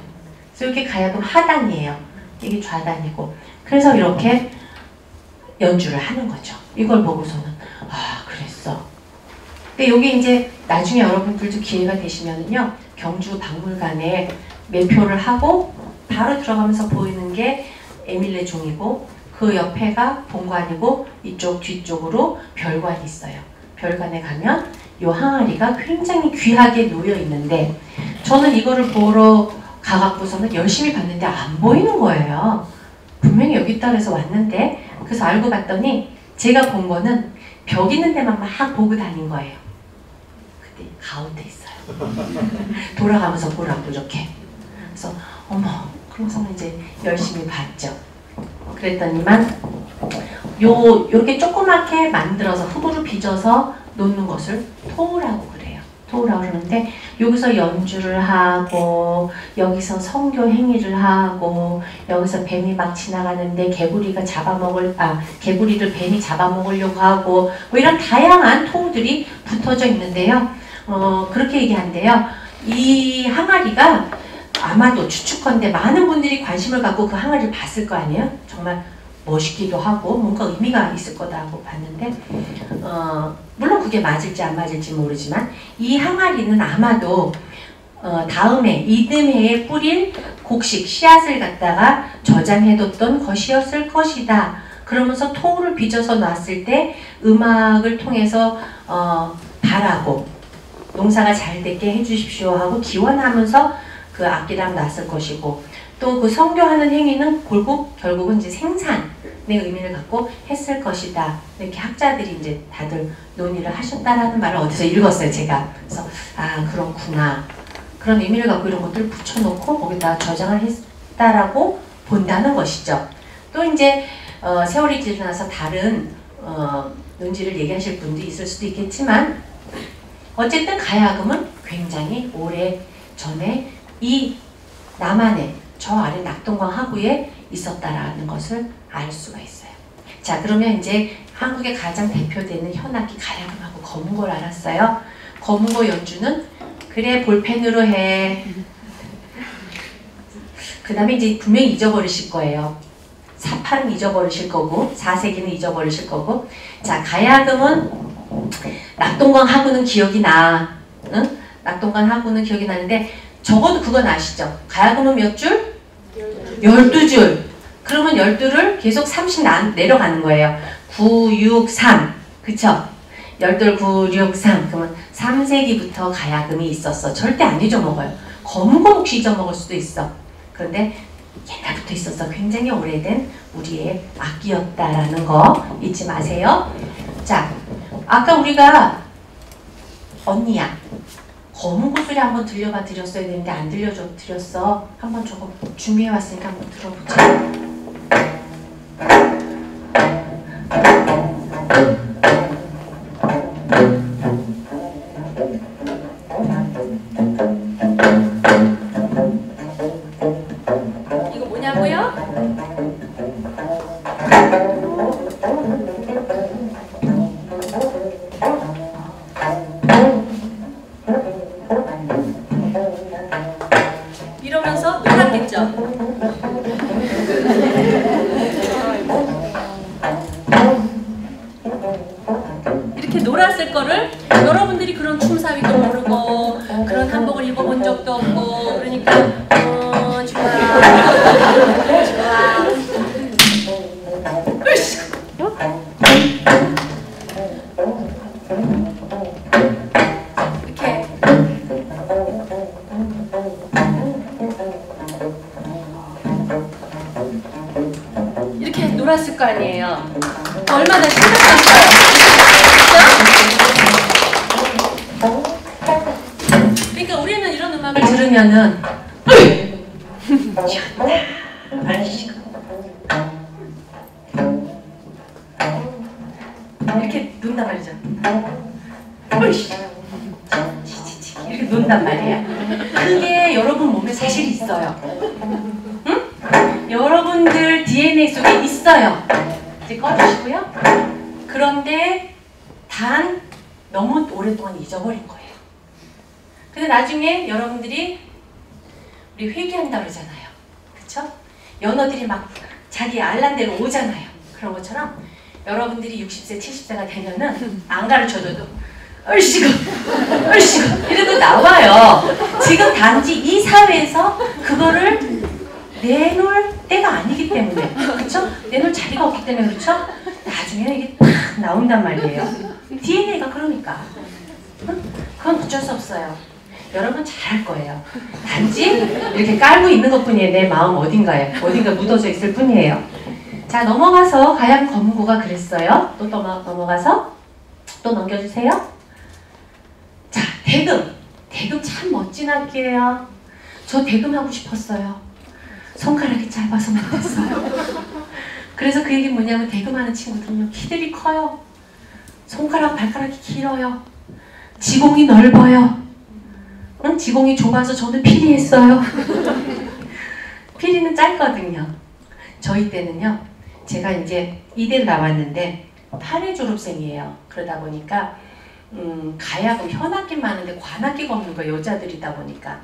그래서 이게 가야금 하단이에요. 이게 좌단이고 그래서 이렇게 연주를 하는 거죠. 이걸 보고서는 아 그랬어. 근데 여기 이제 나중에 여러분들도 기회가 되시면은요 경주 박물관에 매표를 하고 바로 들어가면서 보이는 게 에밀레 종이고 그 옆에가 본관이고 이쪽 뒤쪽으로 별관이 있어요. 별관에 가면 이 항아리가 굉장히 귀하게 놓여 있는데 저는 이거를 보러 가갖고서는 열심히 봤는데 안 보이는 거예요. 분명히 여기 그래서 왔는데 그래서 알고 봤더니 제가 본 거는 벽 있는 데만 막 보고 다닌 거예요. 그때 가운데 있어요. 돌아가면서 보라고 이렇게. 그래서 어머 그러고서 이제 열심히 봤죠. 그랬더니만 요 요렇게 조그맣게 만들어서 흙으로 빚어서 놓는 것을 토우라고 그래요. 토우라고 그러는데 여기서 연주를 하고 여기서 성교 행위를 하고 여기서 뱀이 막 지나가는데 개구리가 잡아먹을 아 개구리를 뱀이 잡아먹으려고 하고 뭐 이런 다양한 토우들이 붙어져 있는데요. 어 그렇게 얘기한대요. 이 항아리가 아마도 추측컨대 많은 분들이 관심을 갖고 그 항아리를 봤을 거 아니에요? 정말 멋있기도 하고 뭔가 의미가 있을 거다고 봤는데 어, 물론 그게 맞을지 안 맞을지 모르지만 이 항아리는 아마도 어, 다음에 이듬해에 뿌린 곡식 씨앗을 갖다가 저장해뒀던 것이었을 것이다. 그러면서 통을 빚어서 놨을 때 음악을 통해서 어, 바라고 농사가 잘 되게 해주십시오 하고 기원하면서 그 악기랑 놨을 것이고 또 그 성교하는 행위는 결국 결국은 이제 생산의 의미를 갖고 했을 것이다. 이렇게 학자들이 이제 다들 논의를 하셨다라는 말을 어디서 읽었어요 제가. 그래서 아 그렇구나. 그런 의미를 갖고 이런 것들을 붙여놓고 거기다 저장을 했다라고 본다는 것이죠. 또 이제 어, 세월이 지나서 다른 어, 논지를 얘기하실 분도 있을 수도 있겠지만 어쨌든 가야금은 굉장히 오래 전에 이 남한의 저 아래 낙동강 하구에 있었다라는 것을 알 수가 있어요. 자 그러면 이제 한국의 가장 대표되는 현악기 가야금하고 거문고를 알았어요. 거문고 연주는 그래 볼펜으로 해. 그 다음에 이제 분명히 잊어버리실 거예요. 사팔은 잊어버리실 거고 사세기는 잊어버리실 거고 자 가야금은 낙동강 하구는 기억이 나. 응? 낙동강 하구는 기억이 나는데 적어도 그건 아시죠? 가야금은 몇 줄? 12줄. 그러면 12를 계속 30 나, 내려가는 거예요. 9, 6, 3. 그쵸? 12, 9, 6, 3. 그러면 3세기부터 가야금이 있었어. 절대 안 잊어먹어요. 검은 거 혹시 잊어먹을 수도 있어. 그런데 옛날부터 있어서 굉장히 오래된 우리의 악기였다라는 거 잊지 마세요. 자, 아까 우리가 언니야 검은 고소리 한번 들려봐 드렸어야 되는데 안 들려줘 드렸어. 한번 저거 준비해 왔으니까 한번 들어보자. 나온단 말이에요. DNA가 그러니까 응? 그건 어쩔 수 없어요. 여러분 잘할 거예요. 단지 이렇게 깔고 있는 것뿐이에요. 내 마음 어딘가에 어딘가 묻어져 있을 뿐이에요. 자 넘어가서 가양 검고가 그랬어요. 또 넘어, 넘어가서 또 넘겨주세요. 자 대금 대금 참 멋진 악기예요. 저 대금 하고 싶었어요. 손가락이 짧아서 못했어요. 그래서 그 얘기 뭐냐면 대금하는 친구들은요 키들이 커요. 손가락 발가락이 길어요. 지공이 넓어요. 응? 지공이 좁아서 저는 피리했어요. 피리는 짧거든요. 저희 때는요. 제가 이제 이대를 나왔는데 8회 졸업생이에요. 그러다 보니까 음, 가야금 현악기 많은데 관악기가 없는 거예요. 여자들이다 보니까.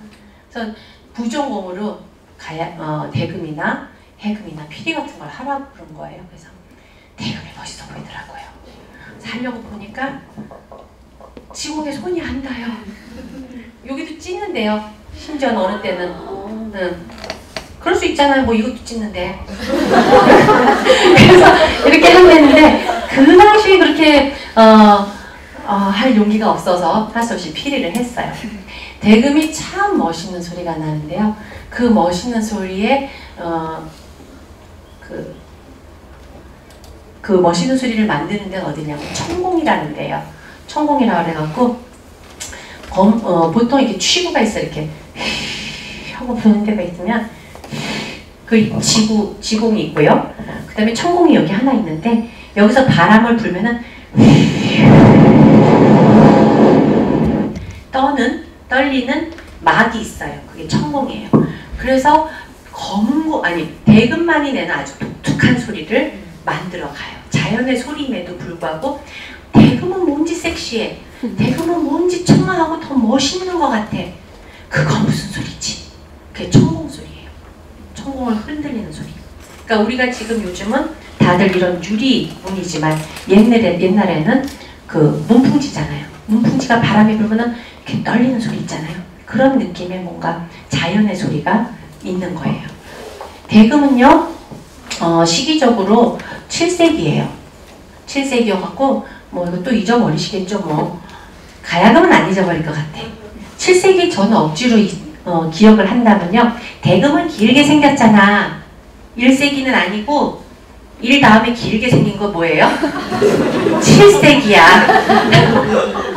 그래서 부전공으로 가야, 어, 대금이나 해금이나 피리 같은 걸 하라고 그런 거예요. 그래서 대금이 멋있어 보이더라고요. 살려고 보니까 지공에 손이 안 닿아요. 여기도 찢는데요. 심지어 어느 때는 응. 그럴 수 있잖아요. 뭐 이것도 찢는데. 그래서 이렇게 한댔는데 그 당시에 그렇게 어, 어, 할 용기가 없어서 할 수 없이 피리를 했어요. 대금이 참 멋있는 소리가 나는데요. 그 멋있는 소리에 어, 그, 그 멋있는 소리를 만드는 데는 어디냐면 천공이라는 데요. 천공이라고 그래갖고 검, 어, 보통 이렇게 취구가 있어 이렇게 하고 부는 데가 있으면 그 지구 지공이 있고요. 그 다음에 천공이 여기 하나 있는데 여기서 바람을 불면은 떠는 떨리는 막이 있어요. 그게 천공이에요. 그래서 검고 아니 대금만이 내는 아주 독특한 소리를 만들어 가요. 자연의 소리임에도 불구하고 대금은 뭔지 섹시해. 대금은 뭔지 청아하고 더 멋있는 것 같아. 그건 무슨 소리지? 그게 천공 소리예요. 천공을 흔들리는 소리. 그러니까 우리가 지금 요즘은 다들 이런 유리 문이지만 옛날에 옛날에는 그 문풍지잖아요. 문풍지가 바람이 불면은 이렇게 떨리는 소리 있잖아요. 그런 느낌의 뭔가 자연의 소리가 있는 거예요. 대금은요, 어, 시기적으로 7세기예요. 7세기여갖고 뭐또 잊어버리시겠죠 뭐. 가야금은 안 잊어버릴 것 같아. 7세기 저는 억지로 어, 기억을 한다면요. 대금은 길게 생겼잖아. 1세기는 아니고 1 다음에 길게 생긴 거 뭐예요? 7세기야.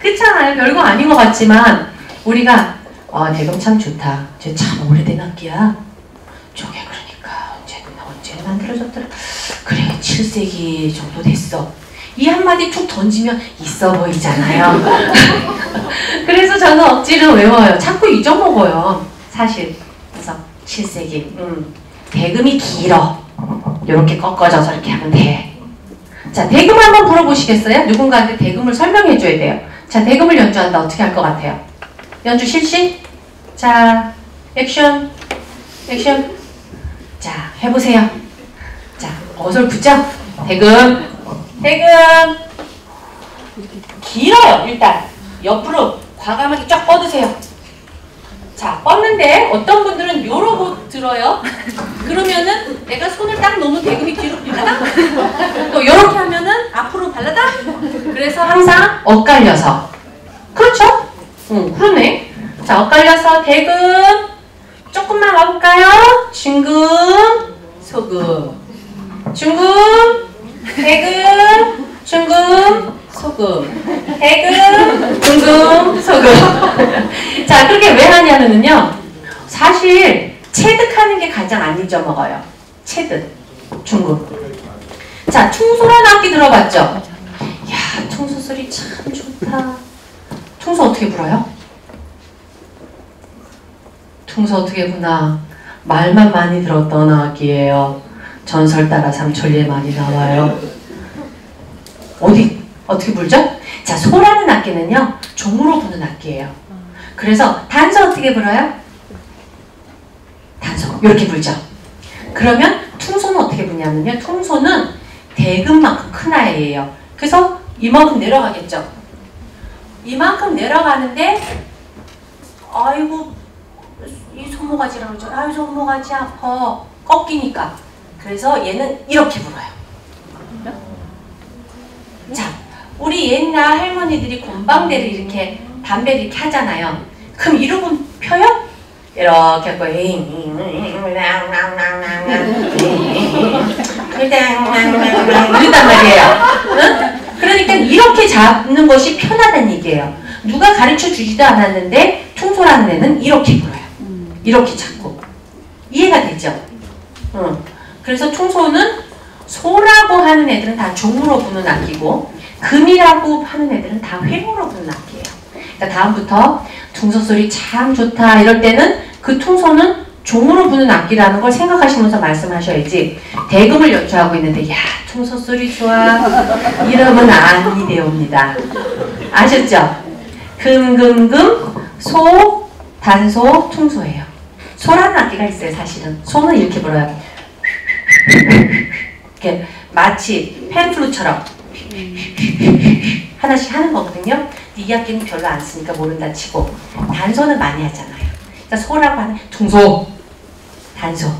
그렇잖아요. 별거 아닌 것 같지만 우리가 아 대금 참 좋다. 쟤 참 오래된 악기야. 저게 그러니까 언제 언제 만들어졌더라. 그래 7세기 정도 됐어. 이 한마디 툭 던지면 있어 보이잖아요. 그래서 저는 억지로 외워요. 자꾸 잊어먹어요. 사실. 그래서 7세기. 음, 대금이 길어. 이렇게 꺾어져서 이렇게 하면 돼. 자, 대금 한번 불어보시겠어요? 누군가한테 대금을 설명해 줘야 돼요. 자, 대금을 연주한다. 어떻게 할 것 같아요? 연주 실시? 자, 액션. 액션. 자, 해보세요. 자, 어설프죠? 대금. 대금. 길어요, 일단. 옆으로 과감하게 쫙 뻗으세요. 자, 뻗는데 어떤 분들은 요러 고 들어요. 그러면은 내가 손을 딱 놓으면 대금이 뒤로 빌라다. 또 요렇게 하면은 앞으로 발라다. 그래서 항상 엇갈려서. 그렇죠? 응, 그러네. 자, 엇갈려서 대금. 조금만 가볼까요? 중금, 소금. 중금, 대금, 중금, 소금. 대금, 중금, 소금. 자, 그게 왜 하냐면요. 사실 체득하는 게 가장 안 잊어먹어요. 체득, 중금. 자, 충소라는 악기 들어봤죠? 야, 충소 소리 참 좋다. 충소 어떻게 불어요? 충소 어떻게 부나? 말만 많이 들었던 악기예요. 전설 따라 삼천리에 많이 나와요. 어디 어떻게 불죠? 자, 소라는 악기는요. 종으로 부는 악기예요. 그래서 단소 어떻게 불어요? 단소 이렇게 불죠. 그러면 퉁소는 어떻게 부냐면요. 퉁소는 대금만큼 큰 아이예요. 그래서 이만큼 내려가겠죠. 이만큼 내려가는데 아이고 이 손모가지랑 그러죠. 아유 손모가지 아파 꺾이니까. 그래서 얘는 이렇게 불어요. 자, 우리 옛날 할머니들이 곰방대를 이렇게 담배를 이렇게 하잖아요. 그럼 이러고 펴요? 이렇게 하고 이랬단 말이에요. 응? 그러니까 이렇게 잡는 것이 편하다는 얘기예요. 누가 가르쳐 주지도 않았는데 통소라는 애는 이렇게 불어요. 이렇게 잡고 이해가 되죠? 응. 그래서 통소는 소라고 하는 애들은 다 종으로 부는 악기고 금이라고 하는 애들은 다 회로로 부는 악기예요. 그러니까 다음부터 퉁소 소리 참 좋다 이럴 때는 그 퉁소는 종으로 부는 악기라는 걸 생각하시면서 말씀하셔야지 대금을 연주하고 있는데 야 퉁소 소리 좋아 이러면 아니 되옵니다. 아셨죠? 금금금 소 단소 퉁소예요. 소라는 악기가 있어요, 사실은. 소는 이렇게 불어요. 이렇게 마치 펜플루처럼 하나씩 하는 거거든요. 이 악기는 별로 안 쓰니까 모른다 치고 단소는 많이 하잖아요. 그러니까 소라고 하는 둥소, 단소.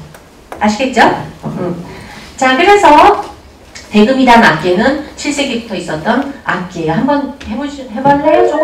아시겠죠? 음. 자, 그래서 대금이란 악기는 7세기부터 있었던 악기예요. 한번 해보시, 해볼래요, 조금?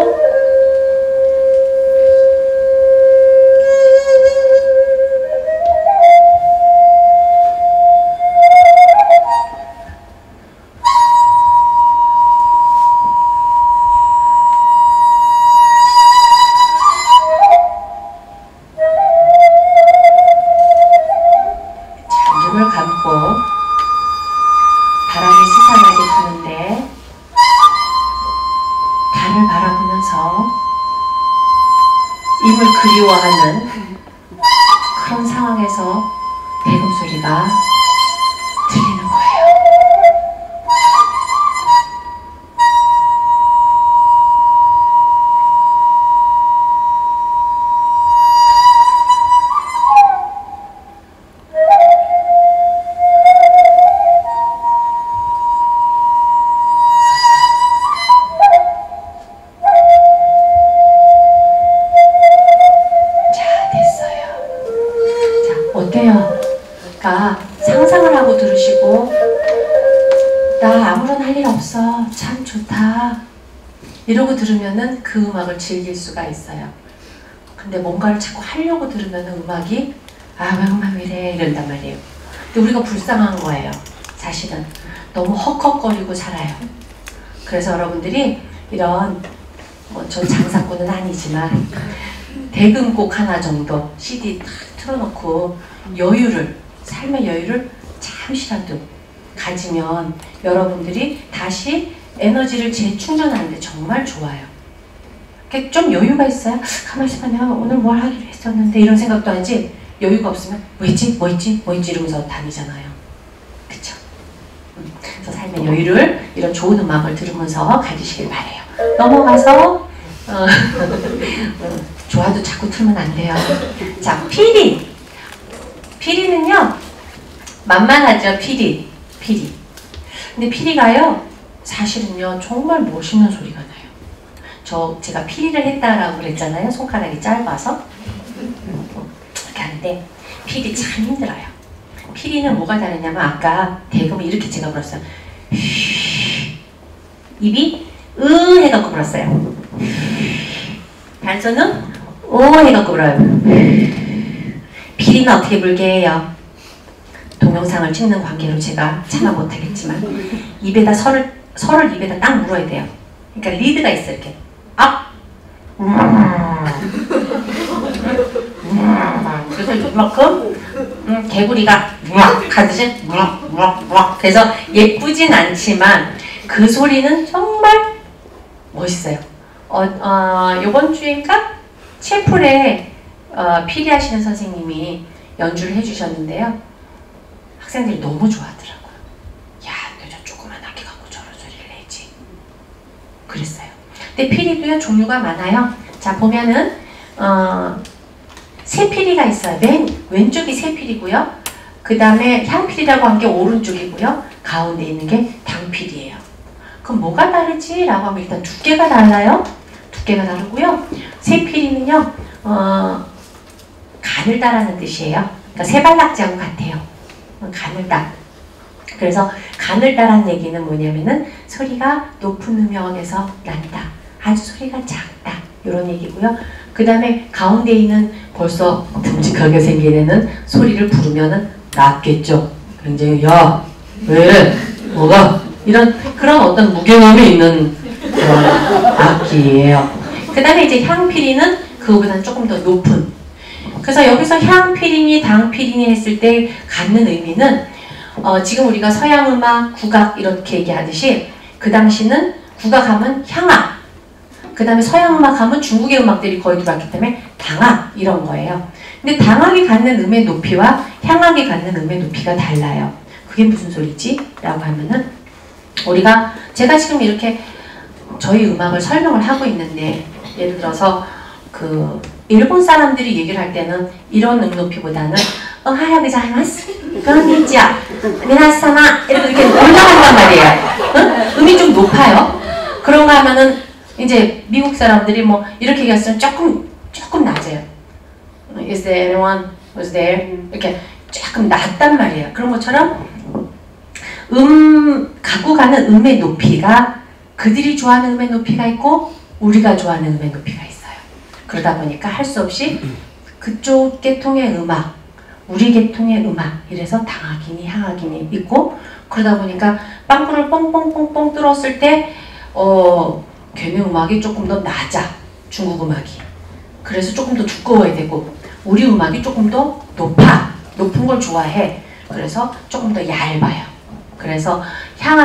그 음악을 즐길 수가 있어요. 근데 뭔가를 자꾸 하려고 들으면 음악이 아, 왜 음악 이래? 이런단 말이에요. 근데 우리가 불쌍한 거예요. 사실은. 너무 헉헉거리고 살아요. 그래서 여러분들이 이런 뭐저 장사꾼은 아니지만 대금곡 하나 정도 CD 탁 틀어놓고 여유를 삶의 여유를 잠시라도 가지면 여러분들이 다시 에너지를 재충전하는데 정말 좋아요. 좀 여유가 있어야 가만히 있어 내가 오늘 뭘 하기로 했었는데 이런 생각도 하지 여유가 없으면 뭐 있지 뭐 있지 뭐 있지 이러면서 다니잖아요. 그쵸? 음, 그래서 삶의 여유를 이런 좋은 음악을 들으면서 가지시길 바래요. 넘어가서 어, 좋아도 자꾸 틀면 안 돼요. 자, 피리. 피리는요, 만만하죠, 피리. 피리. 근데 피리가요, 사실은요 정말 멋있는 소리가. 저 제가 피리를 했다라고 그랬잖아요. 손가락이 짧아서 이렇게 하는데 피리 참 힘들어요. 피리는 뭐가 다르냐면 아까 대금을 이렇게 제가 불었어요. 입이 으 해갖고 불었어요. 단소는 오 해갖고 불어요. 피리는 어떻게 불게 해요? 동영상을 찍는 관계로 제가 차마 못하겠지만 입에다 서를 서를 입에다 딱 물어야 돼요. 그러니까 리드가 있어 이렇게 업 그래서 이만큼 음, 개구리가 무악 하듯이 무악 무악 무악 그래서 예쁘진 않지만 그 소리는 정말 멋있어요. 어, 어, 이번 주인가 채플에 어, 피리하시는 선생님이 연주를 해주셨는데요. 학생들이 너무 좋아하더라고요. 그랬어요. 근데 피리도요 종류가 많아요. 자 보면은 어, 세 피리가 있어요. 맨 왼쪽이 세 피리고요. 그 다음에 향피리라고 한 게 오른쪽이고요. 가운데 있는 게 당피리예요. 그럼 뭐가 다르지? 라고 하면 일단 두께가 달라요. 두께가 다르고요. 세 피리는요. 어, 가늘다라는 뜻이에요. 그러니까 세발낙지하고 같아요. 가늘다. 그래서 가늘다란 얘기는 뭐냐면은 소리가 높은 음역에서 난다. 아주 소리가 작다. 이런 얘기고요. 그 다음에 가운데 있는 벌써 듬직하게 생긴 애는 소리를 부르면은 낫겠죠. 굉장히 야, 왜, 뭐가 이런 그런 어떤 무게감이 있는 그런 악기예요. 그 다음에 이제 향피리는 그거보다는 조금 더 높은 그래서 여기서 향피리니 당피리니 했을 때 갖는 의미는 어, 지금 우리가 서양 음악, 국악 이렇게 얘기하듯이 그 당시는 국악하면 향악, 그 다음에 서양 음악 하면 중국의 음악들이 거의 들어왔기 때문에 당악 이런 거예요. 근데 당악이 갖는 음의 높이와 향악이 갖는 음의 높이가 달라요. 그게 무슨 소리지? 라고 하면은 우리가 제가 지금 이렇게 저희 음악을 설명을 하고 있는데 예를 들어서 그 일본 사람들이 얘기를 할 때는 이런 음높이보다는 어 하야 고자이마스 건니치와 미나사마 이렇게 올라간단 말이에요. 응? 음이 좀 높아요. 그런가 하면은 이제 미국 사람들이 뭐 이렇게 얘기했으면 조금 조금 낮아요. Is there anyone who's there? 이렇게 조금 낮단 말이에요. 그런 것처럼 음 갖고 가는 음의 높이가 그들이 좋아하는 음의 높이가 있고 우리가 좋아하는 음의 높이가 있어요. 그러다 보니까 할 수 없이 그쪽 계통의 음악, 우리 계통의 음악 이래서 당하기니 향하기니 있고 그러다 보니까 빵꾸를 뻥뻥뻥뻥 뚫었을 때 어, 걔네 음악이 조금 더 낮아 중국 음악이 그래서 조금 더 두꺼워야 되고 우리 음악이 조금 더 높아 높은 걸 좋아해 그래서 조금 더 얇아요 그래서 향,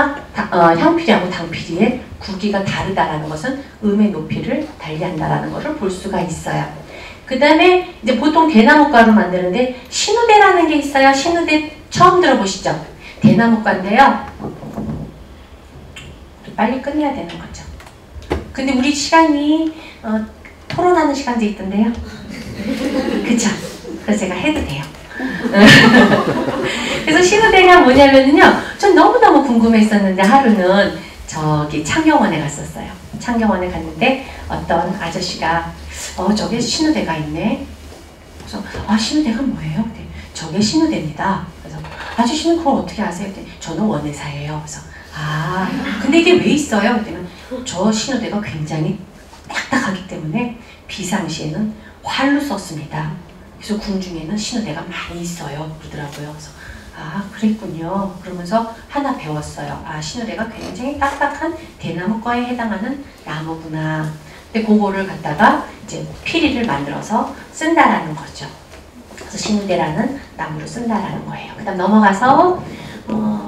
어, 향피리하고 당피리의 굵기가 다르다라는 것은 음의 높이를 달리한다라는 것을 볼 수가 있어요. 그 다음에 이제 보통 대나무가루 만드는데 신우대라는 게 있어요. 신우대 처음 들어보시죠? 대나무가인데요. 빨리 끝내야 되는 거죠. 근데 우리 시간이 어, 토론하는 시간도 있던데요. 그쵸? 그래서 제가 해도 돼요. 그래서 신우대가 뭐냐면요. 전 너무너무 궁금했었는데 하루는 저기 창경원에 갔었어요. 창경원에 갔는데 어떤 아저씨가 어 저게 신우대가 있네. 그래서 아 신우대가 뭐예요? 네, 저게 신우대입니다. 그래서 아저씨는 그걸 어떻게 아세요? 네, 저는 원회사예요. 그래서 아 근데 이게 왜 있어요? 그때 는저 신우대가 굉장히 딱딱하기 때문에 비상시에는 활로 썼습니다. 그래서 궁중에는 신우대가 많이 있어요. 그러더라고요. 그래서 아 그랬군요. 그러면서 하나 배웠어요. 아 신우대가 굉장히 딱딱한 대나무과에 해당하는 나무구나. 근데 그거를 갖다가 이제 피리를 만들어서 쓴다라는 거죠. 그래서 신우대라는 나무를 쓴다라는 거예요. 그 다음 넘어가서 어,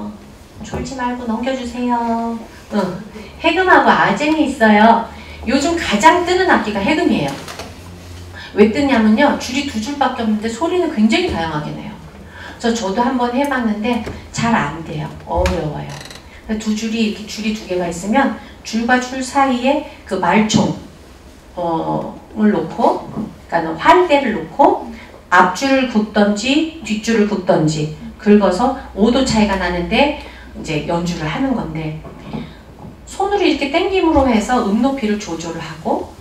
졸지 말고 넘겨주세요. 응. 해금하고 아쟁이 있어요. 요즘 가장 뜨는 악기가 해금이에요. 왜 뜨냐면요. 줄이 두 줄밖에 없는데 소리는 굉장히 다양하게 내요. 그래서 저도 한번 해봤는데 잘 안 돼요. 어려워요. 두 줄이 이렇게 줄이 두 개가 있으면 줄과 줄 사이에 그 말총을 놓고, 그러니까 활대를 놓고 앞줄을 긋던지 뒷줄을 긋던지 긁어서 5도 차이가 나는데 이제 연주를 하는 건데 손으로 이렇게 땡김으로 해서 음 높이를 조절을 하고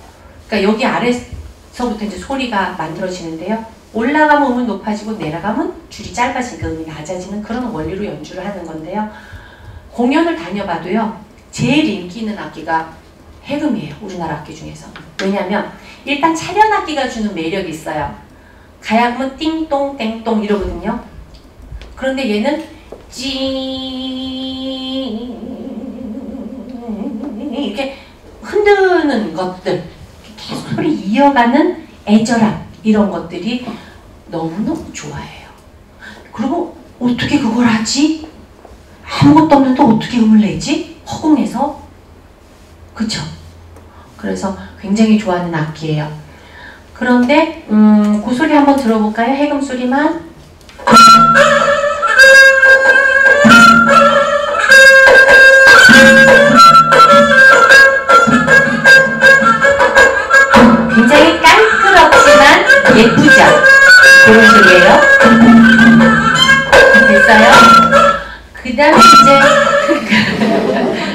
그러니까 여기 아래서부터 이제 소리가 만들어지는데요. 올라가면 음은 높아지고 내려가면 줄이 짧아지니까 음이 낮아지는 그런 원리로 연주를 하는 건데요. 공연을 다녀봐도요. 제일 인기 있는 악기가 해금이에요. 우리나라 악기 중에서. 왜냐하면 일단 차련 악기가 주는 매력이 있어요. 가야금은 띵동 땡동 이러거든요. 그런데 얘는 찡 이렇게 흔드는 것들 계속 소리 이어가는 애절함 이런 것들이 너무너무 좋아해요. 그리고 어떻게 그걸 하지? 아무것도 없는데 어떻게 음을 내지? 허공에서 그쵸? 그래서 굉장히 좋아하는 악기예요. 그런데 음, 그 소리 한번 들어볼까요? 해금 소리만 예쁘죠? 그런 소리예요. 됐어요? 그 다음에 이제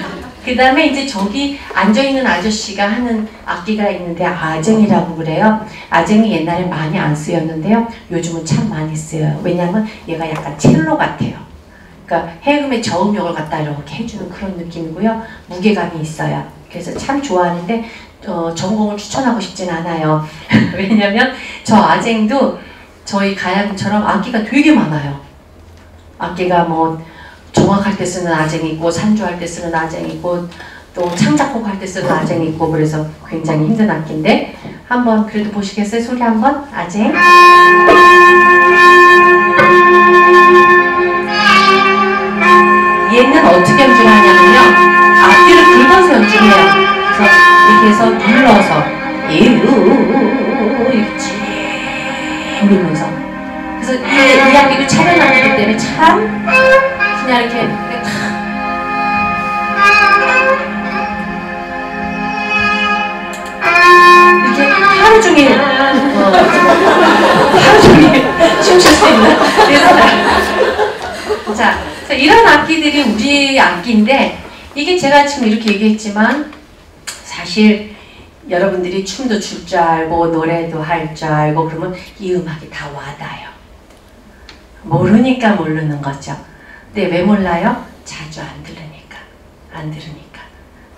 그 다음에 이제 저기 앉아있는 아저씨가 하는 악기가 있는데 아쟁이라고 그래요. 아쟁이 옛날에 많이 안 쓰였는데요. 요즘은 참 많이 쓰여요. 왜냐하면 얘가 약간 첼로 같아요. 그러니까 해금의 저음역을 갖다 이렇게 해주는 그런 느낌이고요. 무게감이 있어요. 그래서 참 좋아하는데 어, 전공을 추천하고 싶진 않아요. 왜냐면 저 아쟁도 저희 가야금처럼 악기가 되게 많아요. 악기가 뭐 정확할 때 쓰는 아쟁이 있고 산조할 때 쓰는 아쟁이 있고 또 창작곡 할 때 쓰는 아쟁이 있고 그래서 굉장히 힘든 악기인데 한번 그래도 보시겠어요? 소리 한번 아쟁 얘는 어떻게 연주를 하냐면요 앞뒤를 긁어서 연주를 해요 그래서 이렇게 해서 눌러서 이렇게 쭉 누르면서. 그래서 이, 이 악기도 차려놨기 때문에 참 그냥 이렇게 이렇게 탁 이렇게 하루 종일 어, 하루 종일 춤출 수 있는 그래서 자 이런 악기들이 우리 악기인데 이게 제가 지금 이렇게 얘기했지만 사실 여러분들이 춤도 출 줄 알고 노래도 할 줄 알고 그러면 이 음악이 다 와닿아요. 모르니까 모르는 거죠. 근데 왜 몰라요? 자주 안 들으니까. 안 들으니까.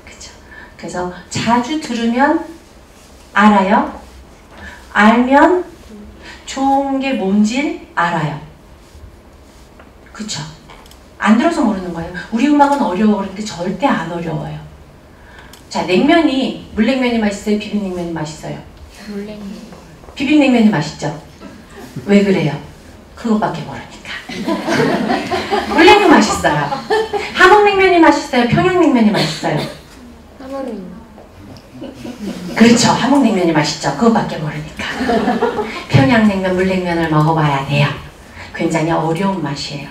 그죠? 그래서 자주 들으면 알아요. 알면 좋은 게 뭔지 알아요. 그쵸? 안 들어서 모르는 거예요. 우리 음악은 어려워 그런데 절대 안 어려워요. 자, 냉면이 물냉면이 맛있어요? 비빔냉면이 맛있어요? 물냉면. 비빔냉면이 맛있죠? 왜 그래요? 그것밖에 모르니까. 물냉면 맛있어요. 함흥냉면이 맛있어요? 평양냉면이 맛있어요? 사모님. 그렇죠. 함흥냉면이 맛있죠. 그것밖에 모르니까. 평양냉면, 물냉면을 먹어봐야 돼요. 굉장히 어려운 맛이에요.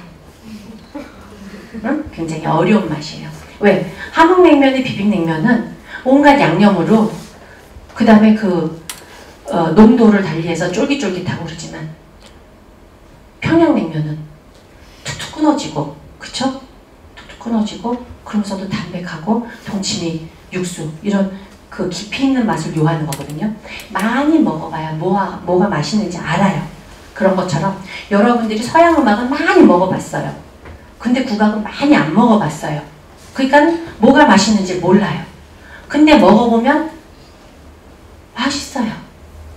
응? 굉장히 어려운 맛이에요. 왜? 함흥냉면의 비빔냉면은 온갖 양념으로 그 다음에 그 어, 농도를 달리해서 쫄깃쫄깃하고 그러지만 평양냉면은 툭툭 끊어지고 그쵸? 툭툭 끊어지고 그러면서도 담백하고 동치미, 육수 이런 그 깊이 있는 맛을 요하는 거거든요. 많이 먹어봐야 뭐가, 뭐가 맛있는지 알아요. 그런 것처럼 여러분들이 서양 음악은 많이 먹어봤어요. 근데 국악은 많이 안 먹어봤어요. 그러니까 뭐가 맛있는지 몰라요. 근데 먹어보면 맛있어요.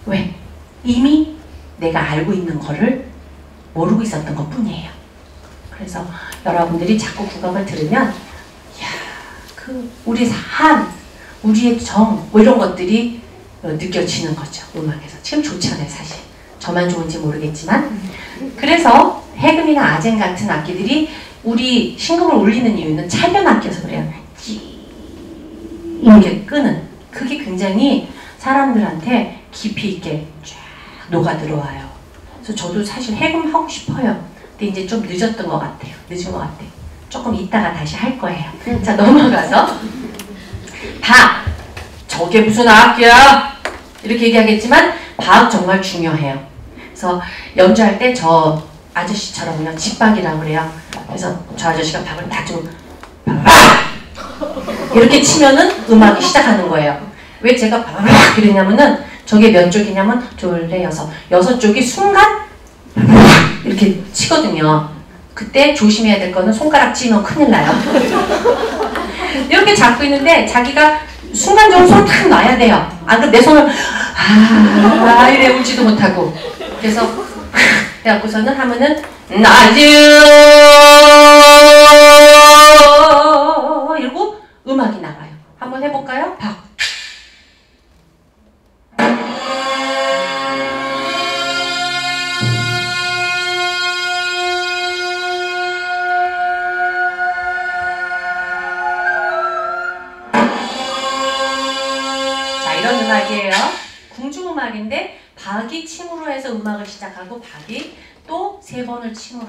왜? 이미 내가 알고 있는 거를 모르고 있었던 것 뿐이에요. 그래서 여러분들이 자꾸 국악을 들으면 야, 그 우리 삶, 우리의 정, 뭐 이런 것들이 어, 느껴지는 거죠. 음악에서. 지금 좋잖아요, 사실. 저만 좋은지 모르겠지만. 그래서 해금이나 아젠 같은 악기들이 우리 신금을 울리는 이유는 찰변 악기여서 그래요. 이렇게 끄는. 그게 굉장히 사람들한테 깊이 있게 쫙 녹아 들어와요. 그래서 저도 사실 해금 하고 싶어요. 근데 이제 좀 늦었던 것 같아요. 늦은 것 같아요. 조금 이따가 다시 할 거예요. 자, 넘어가서. 박! 저게 무슨 악기야? 이렇게 얘기하겠지만, 박 정말 중요해요. 그래서 연주할 때 저 아저씨처럼 그냥 집박이라고 그래요. 그래서 저 아저씨가 박을 놔주고, 이렇게 치면은 음악이 시작하는 거예요. 왜 제가 바바박 이러냐면은 저게 몇 쪽이냐면 둘, 넷, 여섯. 여섯 쪽이 순간 이렇게 치거든요. 그때 조심해야 될 거는 손가락 찌면 큰일 나요. 이렇게 잡고 있는데 자기가 순간적으로 손을 탁 놔야 돼요. 안 그럼 내 손을 아 이래 울지도 못하고 그래서 그래갖고서는 하면은 나주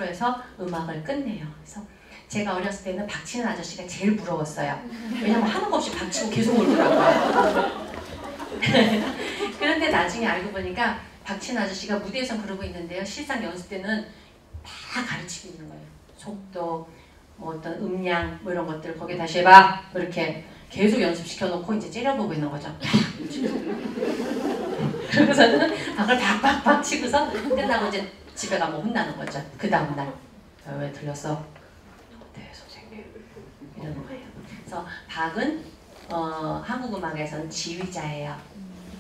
해서 음악을 끝내요. 그래서 제가 어렸을 때는 박치는 아저씨가 제일 부러웠어요. 왜냐면 하는 거 없이 박치고 계속 울더라고요. 그런데 나중에 알고 보니까 박치는 아저씨가 무대에서 그러고 있는데요. 실상 연습 때는 다 가르치고 있는 거예요. 속도, 뭐 어떤 음량, 뭐 이런 것들 거기 다시 해봐. 뭐 이렇게 계속 연습시켜 놓고 이제 째려보고 있는 거죠. 그러고서는 박을 박박박 치고서 끝나고 이제 집에 가면 혼나는 거죠. 그 다음날. 어, 왜 들렸어? 네, 선생님. 이러는 거예요. 그래서 박은 어, 한국 음악에서는 지휘자예요.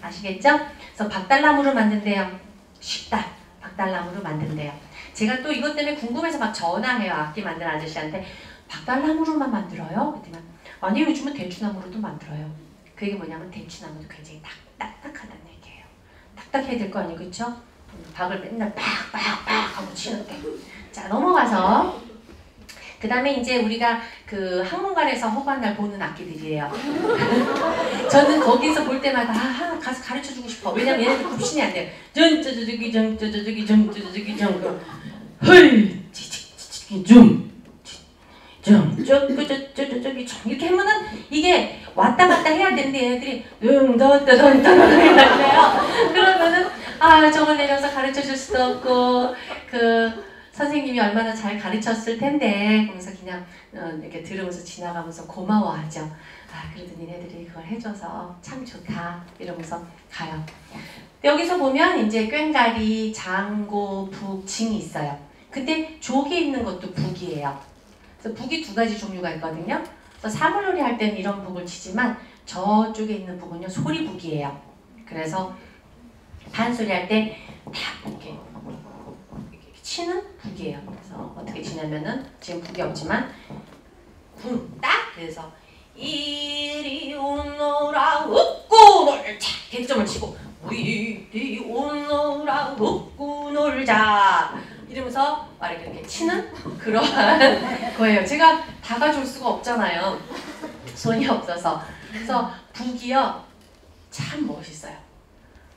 아시겠죠? 그래서 박달나무로 만든대요. 쉽다. 박달나무로 만든대요. 제가 또 이것 때문에 궁금해서 막 전화해요. 악기 만든 아저씨한테. 박달나무로만 만들어요? 그랬더니 아니 요즘은 대추나무로도 만들어요. 그 얘기 뭐냐면 대추나무도 굉장히 딱, 딱딱하다는 얘기예요. 딱딱해야 될 거 아니에요. 그쵸? 박을 맨날 빡빡빡 하고 치는데. 자 넘어가서 그 다음에 이제 우리가 그 학문관에서 허구한 날 보는 악기들이에요. 저는 거기서 볼 때마다 아, 가서 가르쳐 주고 싶어. 왜냐면 얘네들 굽신이 안 돼요. 전, 저저저기, 전, 저저저기, 전, 저저기, 전. 그, 헐, 지지지지, 좀. 좀, 저, 그, 저, 저, 저, 저기, 좀. 이렇게 하면은 이게 왔다 갔다 해야 되는데 얘네들이 응, 더, 더, 더, 더, 더, 이래요. 그러면은, 아, 아 저걸 내려서 가르쳐 줄 수도 없고 그 선생님이 얼마나 잘 가르쳤을 텐데 그러면서 그냥 어, 이렇게 들으면서 지나가면서 고마워하죠. 아 그래도 니네들이 그걸 해줘서 참 좋다 이러면서 가요. 여기서 보면 이제 꽹가리, 장고, 북, 징이 있어요. 근데 조개 있는 것도 북이에요. 그래서 북이 두 가지 종류가 있거든요. 그래서 사물놀이 할 때는 이런 북을 치지만 저쪽에 있는 북은요 소리북이에요. 그래서 판소리 할 때 딱 이렇게, 이렇게 치는 북이에요. 그래서 어떻게 치냐면은 지금 북이 없지만 쿵딱 그래서 이리 오너라 웃고 놀자 객점을 치고 이리 오너라 웃고 놀자 이러면서 막 이렇게 이렇게 치는 그러한 거예요. 제가 다 가져올 수가 없잖아요. 손이 없어서. 그래서 북이요 참 멋있어요.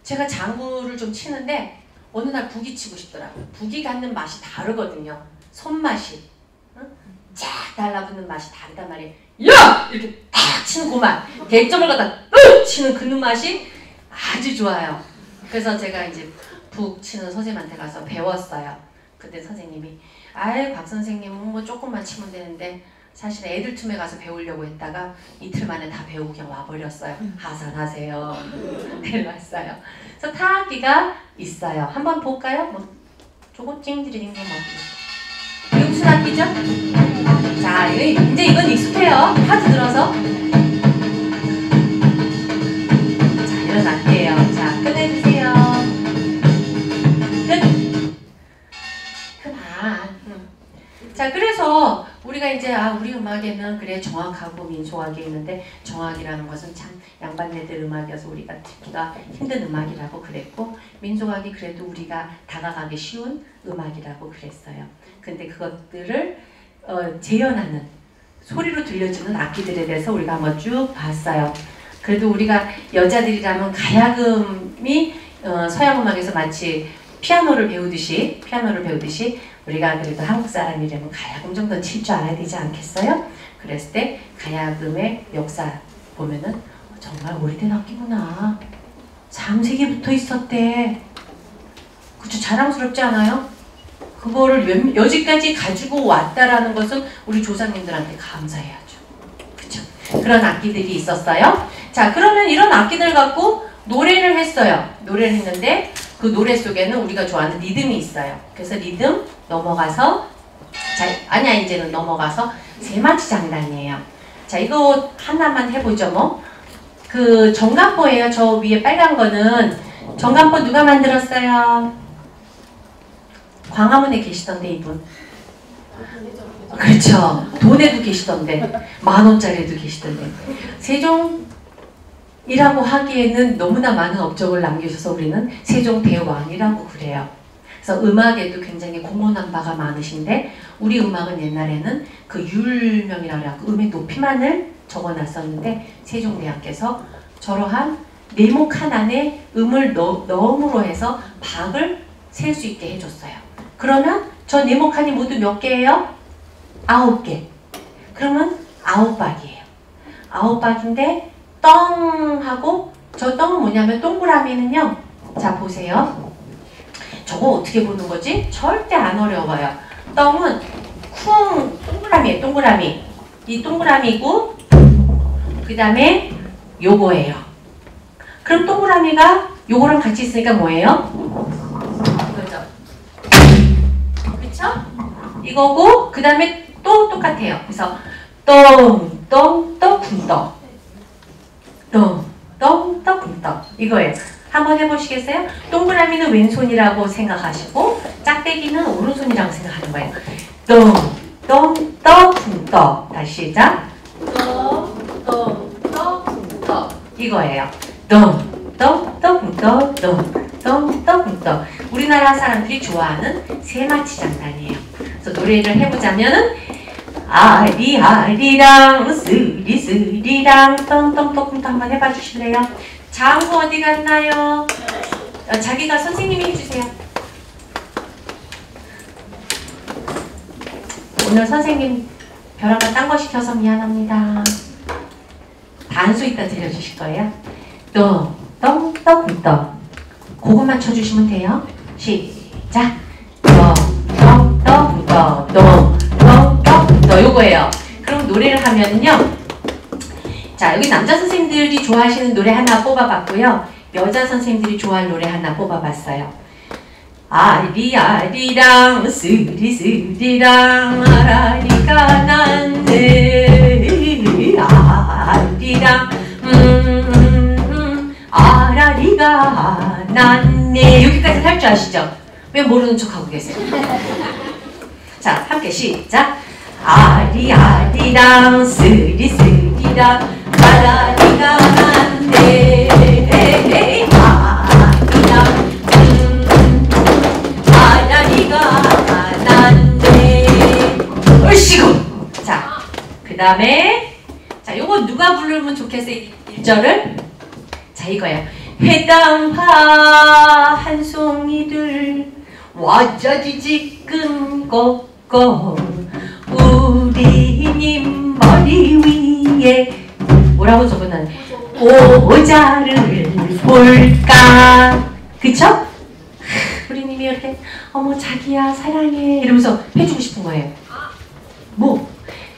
제가 장구를 좀 치는데 어느 날 북이 치고 싶더라고요. 북이 갖는 맛이 다르거든요. 손맛이. 응? 쫙 달라붙는 맛이 다르단 말이에요. 야! 이렇게 탁 치는 그 맛. 대점을 갖다 으! 치는 그 맛이 아주 좋아요. 그래서 제가 이제 북 치는 선생님한테 가서 배웠어요. 그때 선생님이 아이 박 선생님은 뭐 조금만 치면 되는데 사실 애들 틈에 가서 배우려고 했다가 이틀 만에 다 배우고 그냥 와버렸어요. 하산하세요. 내려왔어요. 그래서 타악기가 있어요. 한번 볼까요? 뭐 조금 찡드리는 거 뭐. 이거 무슨 악기죠? 자, 이제 이건 익숙해요. 하드 들어서. 자, 이런 악기예요. 자, 끝내주세요. 끝. 그만. 음. 자, 그래서 우리가 이제 아 우리 음악에는 그래 정확하고 민소하게 있는데 정확이라는 것은 참 양반네들 음악이어서 우리가 듣기가 힘든 음악이라고 그랬고 민소하기 그래도 우리가 다가가기 쉬운 음악이라고 그랬어요. 근데 그것들을 어, 재현하는 소리로 들려주는 악기들에 대해서 우리가 한번 쭉 봤어요. 그래도 우리가 여자들이라면 가야금이 어, 서양 음악에서 마치 피아노를 배우듯이 피아노를 배우듯이 우리가 그래도 한국 사람이라면 가야금 정도는 칠줄 알아야 되지 않겠어요? 그랬을 때 가야금의 역사 보면은 정말 오래된 악기구나. 3세기 부터 있었대. 그쵸 자랑스럽지 않아요? 그거를 여, 여지까지 가지고 왔다라는 것은 우리 조상님들한테 감사해야죠. 그쵸? 그런 악기들이 있었어요. 자 그러면 이런 악기들 갖고 노래를 했어요. 노래를 했는데 그 노래 속에는 우리가 좋아하는 리듬이 있어요. 그래서 리듬 넘어가서 자 아니야 이제는 넘어가서 세마치 장단이에요. 자 이거 하나만 해보죠 뭐. 그 정간보예요. 저 위에 빨간 거는 정간보 누가 만들었어요? 광화문에 계시던데 이분. 그렇죠. 돈에도 계시던데 만 원짜리에도 계시던데 세종이라고 하기에는 너무나 많은 업적을 남기셔서 우리는 세종 대왕이라고 그래요. 그래서 음악에도 굉장히 공헌한 바가 많으신데 우리 음악은 옛날에는 그 율명이라고 음의 높이만을 적어놨었는데 세종대왕께서 저러한 네목 하나에 음을 넣, 넣음으로 해서 박을 셀 수 있게 해줬어요. 그러면 저 네목 칸이 모두 몇 개예요? 아홉 개. 그러면 아홉 박이에요. 아홉 박인데 떵 하고 저 떵은 뭐냐면 동그라미는요. 자 보세요. 저거 어떻게 보는 거지? 절대 안 어려워요. 떵은 쿵 동그라미에 동그라미. 이 동그라미고 그 다음에 요거예요. 그럼 동그라미가 요거랑 같이 있으니까 뭐예요? 그죠? 그쵸? 이거고 그 다음에 또 똑같아요. 그래서 똥똥똥 쿵떡 똥똥 똥 쿵떡 이거예요. 한번 해보시겠어요? 동그라미는 왼손이라고 생각하시고 짝대기는 오른손이라고 생각하는 거예요. 똥똥똥 쿵떡 다시 시작 똥똥똥 쿵떡 이거예요. 똥똥똥 쿵떡 똥똥똥 쿵떡 우리나라 사람들이 좋아하는 세마치 장단이에요. 그래서 노래를 해보자면은 아리아리랑 스리스리랑 떵떵떵 한번 해봐 주실래요? 장구 어디 갔나요? 어, 자기가 선생님이 해주세요. 오늘 선생님 벼랑과 딴거 시켜서 미안합니다. 단수 이따 들려주실 거예요. 또, 떡, 떡, 떡. 그것만 쳐주시면 돼요. 시작. 더더더더더더 요거예요. 그럼 노래를 하면은요. 자 여기 남자 선생님들이 좋아하시는 노래 하나 뽑아봤고요. 여자 선생님들이 좋아하는 노래 하나 뽑아봤어요. 아리아리랑 스리스리랑 아라리가 난네 아리랑 음 아라리가 난네 여기까지 할 줄 아시죠? 왜 모르는 척하고 계세요? 자 함께 시작 아리아리랑 스리스리랑 다음에 자 요거 누가 부르면 좋겠어요 1절을? 자 이거예요 해당화 한 송이들 와자지지 끈꺾어 우리님 머리 위에 뭐라고 적어놨 오자를 볼까 그쵸? 우리님이 이렇게 어머 자기야 사랑해 이러면서 해주고 싶은 거예요. 뭐?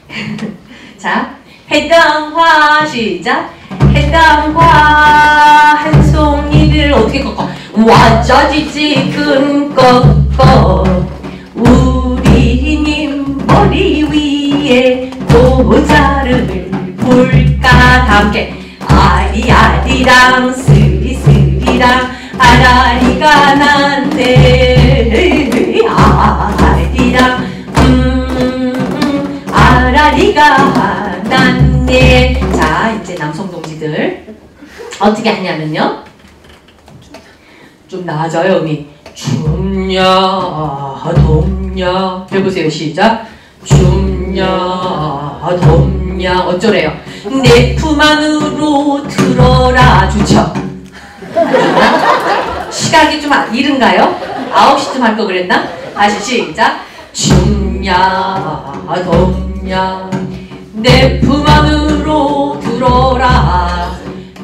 자 해당화 시작 해당화 한 송이를 어떻게 꺾어 와자지지 끈 꺾어 우리님 머리 위에 모자를 볼까? 다 함께. 아리아리랑 스리스리랑 아라리가 난데 아리랑 음 아라리가 난데 자 이제 남성 동지들. 어떻게 하냐면요. 좀 나아져요 음이 춥냐 덥냐 해보세요 시작 춥냐 덥냐 어쩌래요 내 품 안으로 들어라 좋죠 시각이 좀 아- 이른가요? 9시쯤 할 거 그랬나? 다시 시작 춥냐 덥냐 내 품 안으로 들어라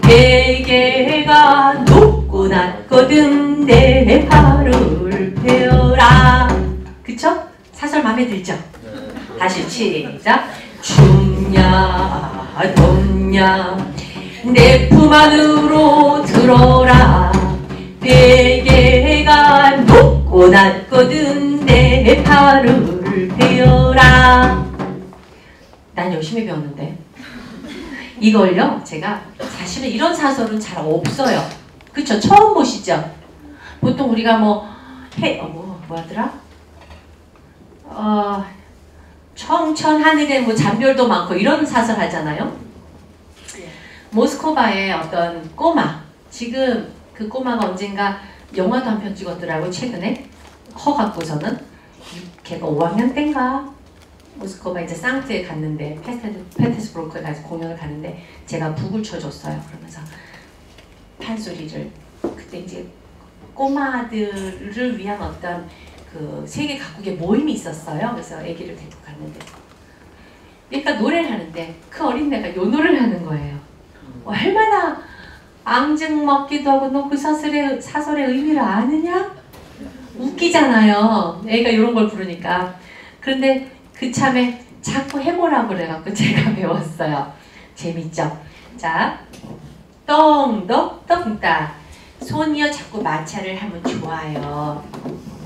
베개가 높고 낮거든 내 팔을 베어라 그쵸? 사설 마음에 들죠? 다시 시작. 춥냐 덥냐 내 품 안으로 들어라. 베개가 높고 낮거든 내 팔을 베어라. 난 열심히 배웠는데. 이걸요 제가 사실은 이런 사설은 잘 없어요. 그쵸? 처음 보시죠? 보통 우리가 뭐 해 어, 뭐 뭐하더라? 어 청천 하늘에 뭐 잔별도 많고 이런 사설 하잖아요. 모스코바의 어떤 꼬마 지금 그 꼬마가 언젠가 영화도 한 편 찍었더라고요 최근에. 허 갖고서는. 걔가 5학년 땐가? 모스코바 이제 상트에 갔는데 페테스브로크에 가서 공연을 가는데 제가 북을 쳐줬어요. 그러면서 판소리를. 그때 이제 꼬마들을 위한 어떤 그 세계 각국의 모임이 있었어요 그래서 아기를 데리고 갔는데 그러니까 노래를 하는데 그 어린애가 요 노래를 하는 거예요 얼마나 앙증 먹기도 하고 너 그 사설의 사설의 의미를 아느냐? 웃기잖아요. 애가 이런 걸 부르니까. 그런데 그 참에 자꾸 해보라고 그래갖고 제가 배웠어요. 재밌죠? 자, 똥덕 떡다. 손이요 자꾸 마찰을 하면 좋아요.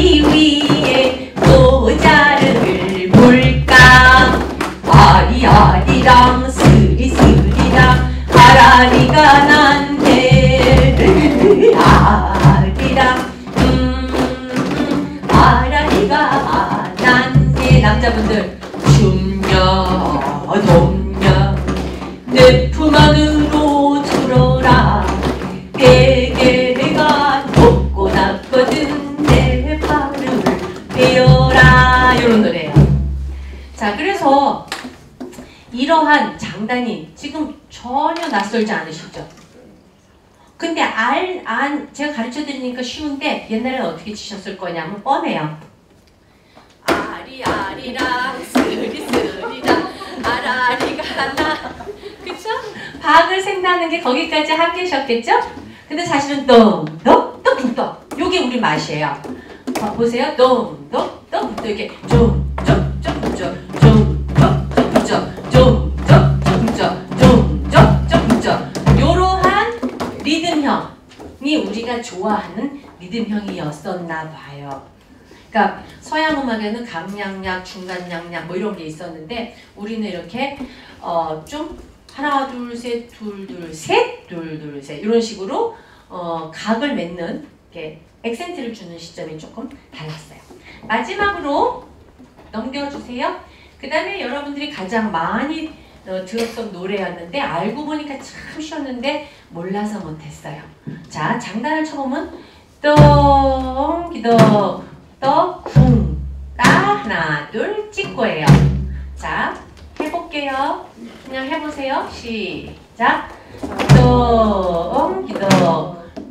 머리 위에 모자를 볼까? 아리아리랑 스리스리랑 아라리가 난데 아리랑 음 아라리가 난데 남자분들 장단이 지금 전혀 낯설지 않으시죠? 근데 알, 안, 제가 가르쳐 드리니까 쉬운데 옛날에는 어떻게 치셨을 거냐면 뻔해요. 아리 아리랑 스리 스리랑 아라리가 나 그쵸? 박을 센다는 게 거기까지 한계셨겠죠? 근데 사실은 똥똥똥똥 요게 우리 맛이에요. 봐, 보세요. 똥똥똥 이렇게 좀좀좀좀좀 좀좀좀좀좀좀좀 요러한 리듬형이 우리가 좋아하는 리듬형이었었나 봐요. 그러니까 서양 음악에는 강량약, 중간량약 뭐 이런 게 있었는데 우리는 이렇게 어 좀 하나 둘 셋 둘 둘 셋 둘 둘 셋 이런 식으로 어 각을 맺는 이렇게 액센트를 주는 시점이 조금 달랐어요. 마지막으로 넘겨주세요. 그 다음에 여러분들이 가장 많이 어, 들었던 노래였는데 알고 보니까 참 쉬웠는데 몰라서 못했어요. 자 장단을 쳐보면 똥기도 떠쿵따 하나 둘 찍고예요. 자 해볼게요. 그냥 해보세요. 시작. 똥기도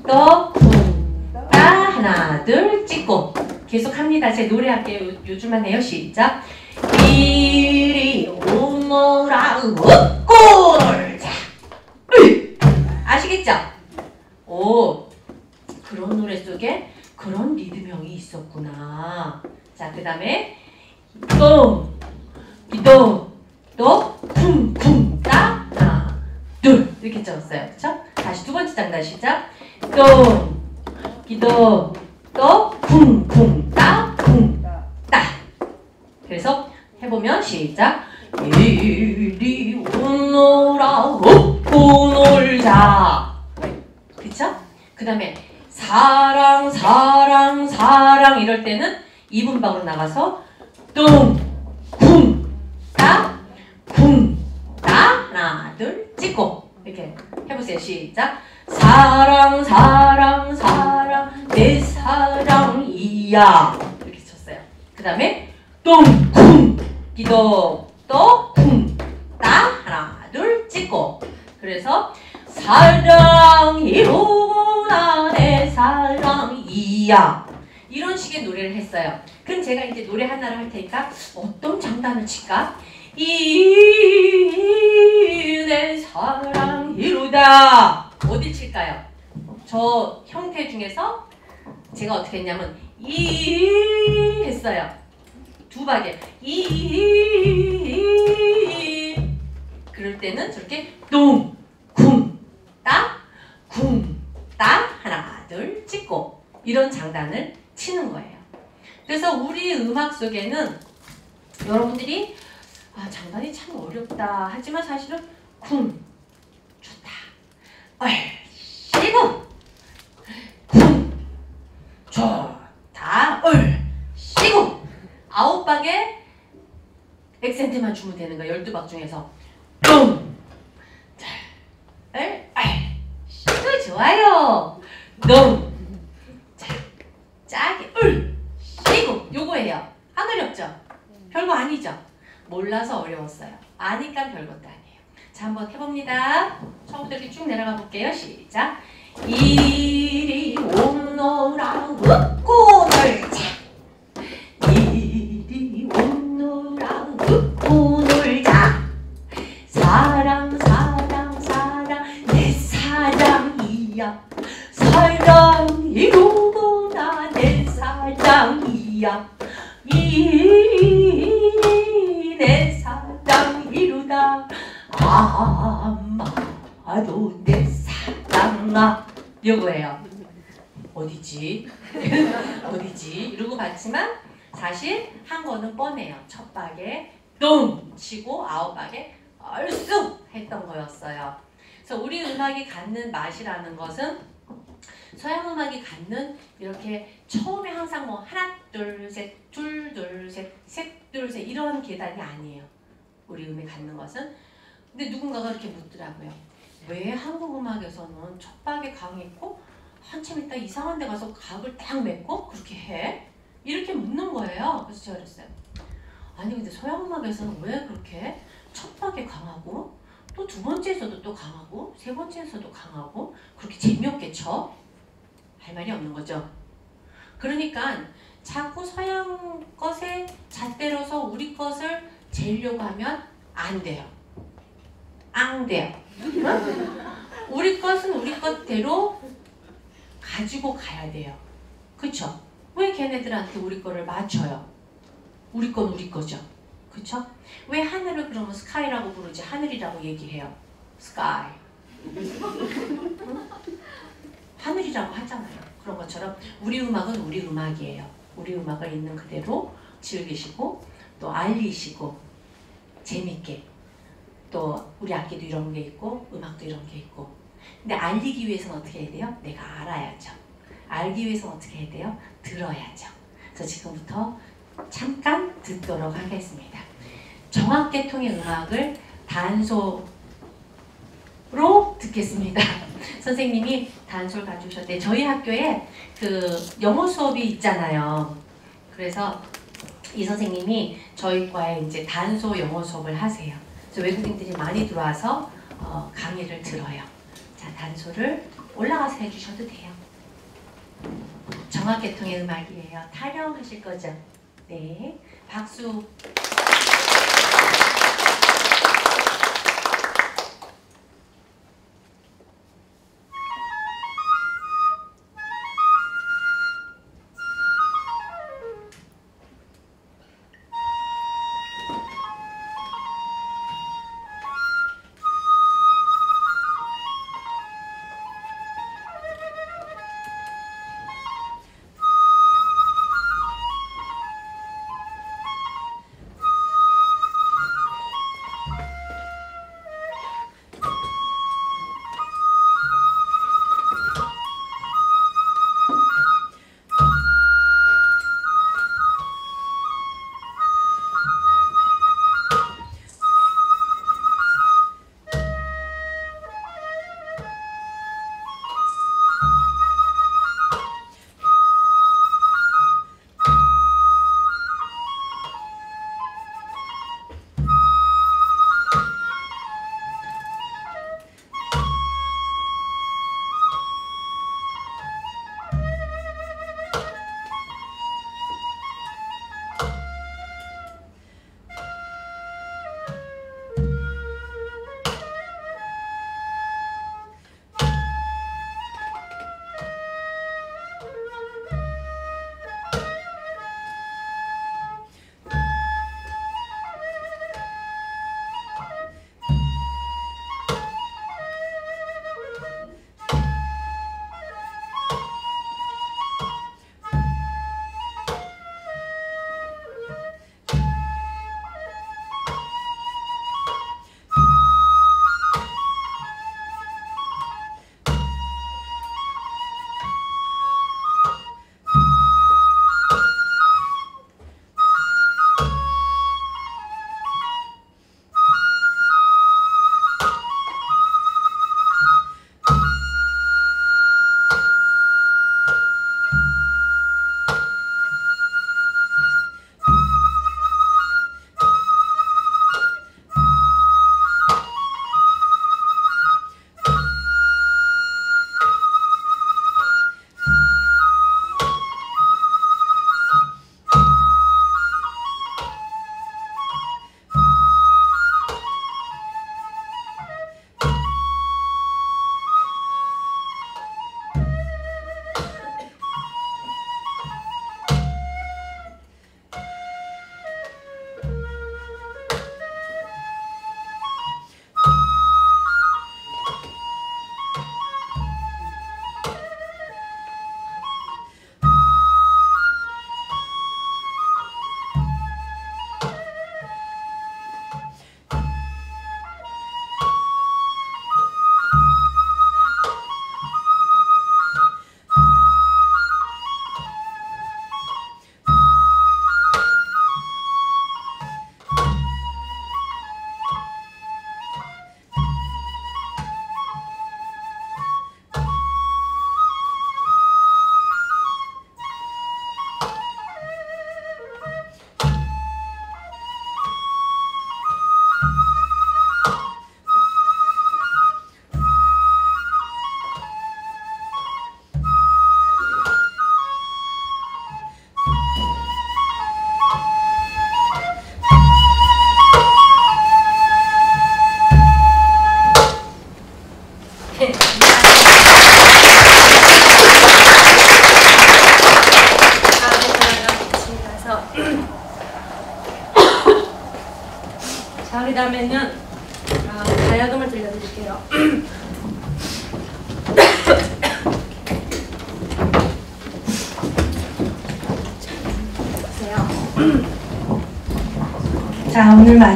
떠쿵따 하나 둘 찍고 계속 합니다. 제 노래할게요. 요- 요즘만 해요. 시작. 이리 오너라. 으이! 아시겠죠? 오 그런 노래 속에 그런 리듬형이 있었구나. 자, 그 다음에 똥, 기동, 또 쿵쿵 따 하나, 둘 이렇게 적었어요. 그렇죠? 다시 두 번째 장단 시작. 똥, 기동, 또 쿵쿵 따, 쿵, 따. 그래서 해보면 시작. 이리 오너라 웃고 놀자. 그쵸? 그 다음에 사랑 사랑 사랑 이럴 때는 이분박으로 나가서 뚱쿵따 쿵따 하나 둘 찍고 이렇게 해보세요 시작 사랑 사랑 사랑 내 사랑이야 이렇게 쳤어요 그 다음에 뚱쿵 기도 또쿵따 하나 둘 찍고 그래서 사랑이로구나 내 사랑이야 이런 식의 노래를 했어요. 그럼 제가 이제 노래 하나를 할 테니까 어떤 장단을 칠까? 이 내 사랑이로다 어디 칠까요? 저 형태 중에서 제가 어떻게 했냐면 이 했어요. 두 박에 이 그럴 때는 저렇게 따 하나 둘 찍고 이런 장단을 치는 거예요. 그래서 우리 음악 속에는 여러분들이 아 장단이 참 어렵다. 하지만 사실은 쿵 좋다. 얼씨구 쿵 좋다. 얼씨구 아홉 박에 액센트만 주면 되는 거야 열두 박 중에서 뚱 을, 알, 시도 좋아요. 너, 자, 짜게, 을, 시고, 요거예요. 안 어렵죠? 별거 아니죠? 몰라서 어려웠어요. 아니까 별것도 아니에요. 자, 한번 해봅니다. 처음부터 이렇게 쭉 내려가 볼게요. 시작. 이리 오너라 웃 봤지만 사실 한 거는 뻔해요 첫 박에 똥 치고 아홉 박에 얼쑥 했던 거였어요. 그래서 우리 음악이 갖는 맛이라는 것은 서양 음악이 갖는 이렇게 처음에 항상 뭐 하나 둘셋 둘 둘셋셋 둘 셋 이런 계단이 아니에요. 우리 음이 갖는 것은 근데 누군가가 이렇게 묻더라고요. 왜 한국 음악에서는 첫 박에 강이 있고 한참 있다 이상한 데 가서 각을 딱 맺고 그렇게 해? 이렇게 묻는 거예요. 그래서 제가 그랬어요. 아니 근데 서양 음악에서는 왜 그렇게 첫 박에 강하고 또 두 번째에서도 또 강하고 세 번째에서도 강하고 그렇게 재미없게 쳐? 할 말이 없는 거죠. 그러니까 자꾸 서양 것에 잣대로서 우리 것을 재려고 하면 안 돼요. 안 돼요. 우리 것은 우리 것대로 가지고 가야 돼요. 그쵸? 왜 걔네들한테 우리 거를 맞춰요? 우리 건 우리 거죠. 그쵸? 왜 하늘을 그러면 스카이라고 부르지 하늘이라고 얘기해요? 스카이. 하늘이라고 하잖아요. 그런 것처럼 우리 음악은 우리 음악이에요. 우리 음악을 있는 그대로 즐기시고 또 알리시고 재밌게 또 우리 악기도 이런 게 있고 음악도 이런 게 있고 근데 알리기 위해서는 어떻게 해야 돼요? 내가 알아야죠. 알기 위해서는 어떻게 해야 돼요? 들어야죠. 그래서 지금부터 잠깐 듣도록 하겠습니다. 정확계통의 음악을 단소로 듣겠습니다. 선생님이 단소를 가져오셨대. 저희 학교에 그 영어 수업이 있잖아요. 그래서 이 선생님이 저희 과에 이제 단소 영어 수업을 하세요. 그래서 외국인들이 많이 들어와서 어, 강의를 들어요. 자, 단소를 올라가서 해주셔도 돼요. 정확계통의 음악이에요. 타령하실 거죠? 네. 박수.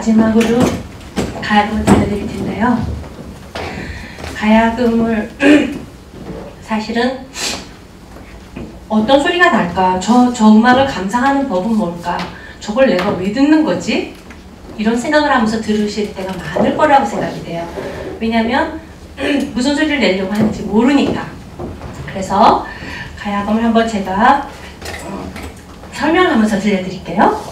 마지막으로 가야금을 들려드릴 텐데요. 가야금을 사실은 어떤 소리가 날까? 저, 저 음악을 감상하는 법은 뭘까? 저걸 내가 왜 듣는 거지? 이런 생각을 하면서 들으실 때가 많을 거라고 생각이 돼요. 왜냐면 무슨 소리를 내려고 하는지 모르니까. 그래서 가야금을 한번 제가 어, 설명하면서 들려드릴게요.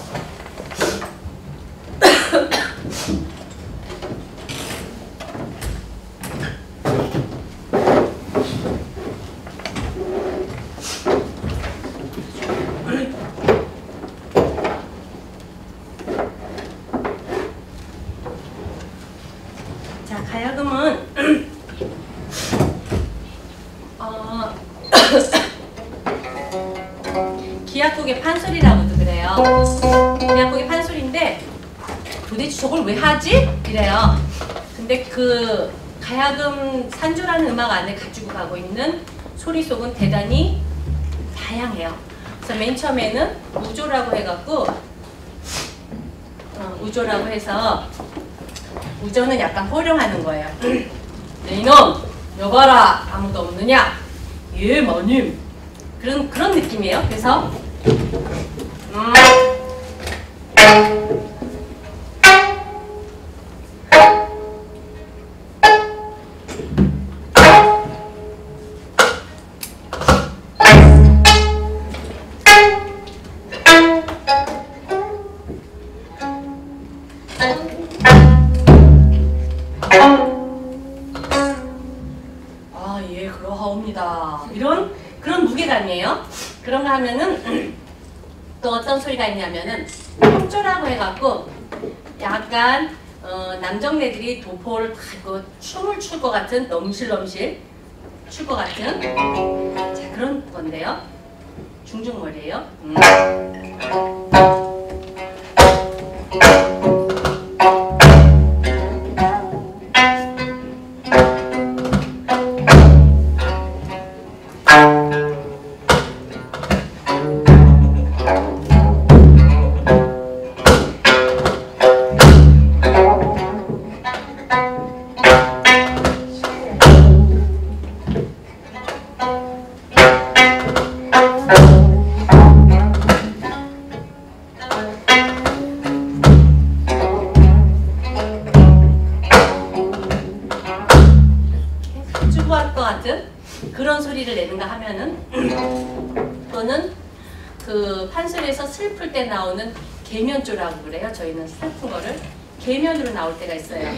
음악 안에 가지고 가고 있는 소리 속은 대단히 다양해요. 그래서 맨 처음에는 우조라고 해갖고 어, 우조라고 해서 우조는 약간 호령하는 거예요. 네, 이놈, 여봐라, 아무도 없느냐? 예, 마님. 그런 그런 느낌이에요. 그래서 도포를 타고 춤을 출 것 같은 넘실넘실 출 것 같은 자 그런 건데요. 중중머리예요. 음. 주부할 것 같은 그런 소리를 내는가 하면은 또는 그 판소리에서 슬플 때 나오는 계면조라고 그래요. 저희는 슬픈 거를 계면으로 나올 때가 있어요.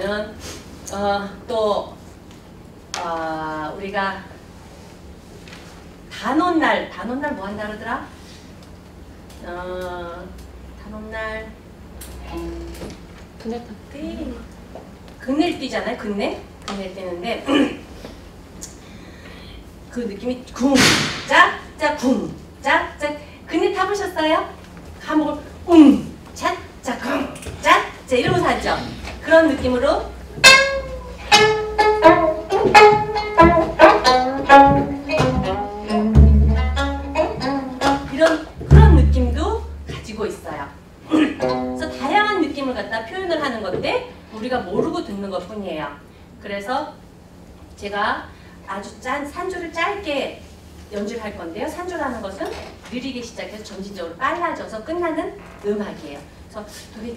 음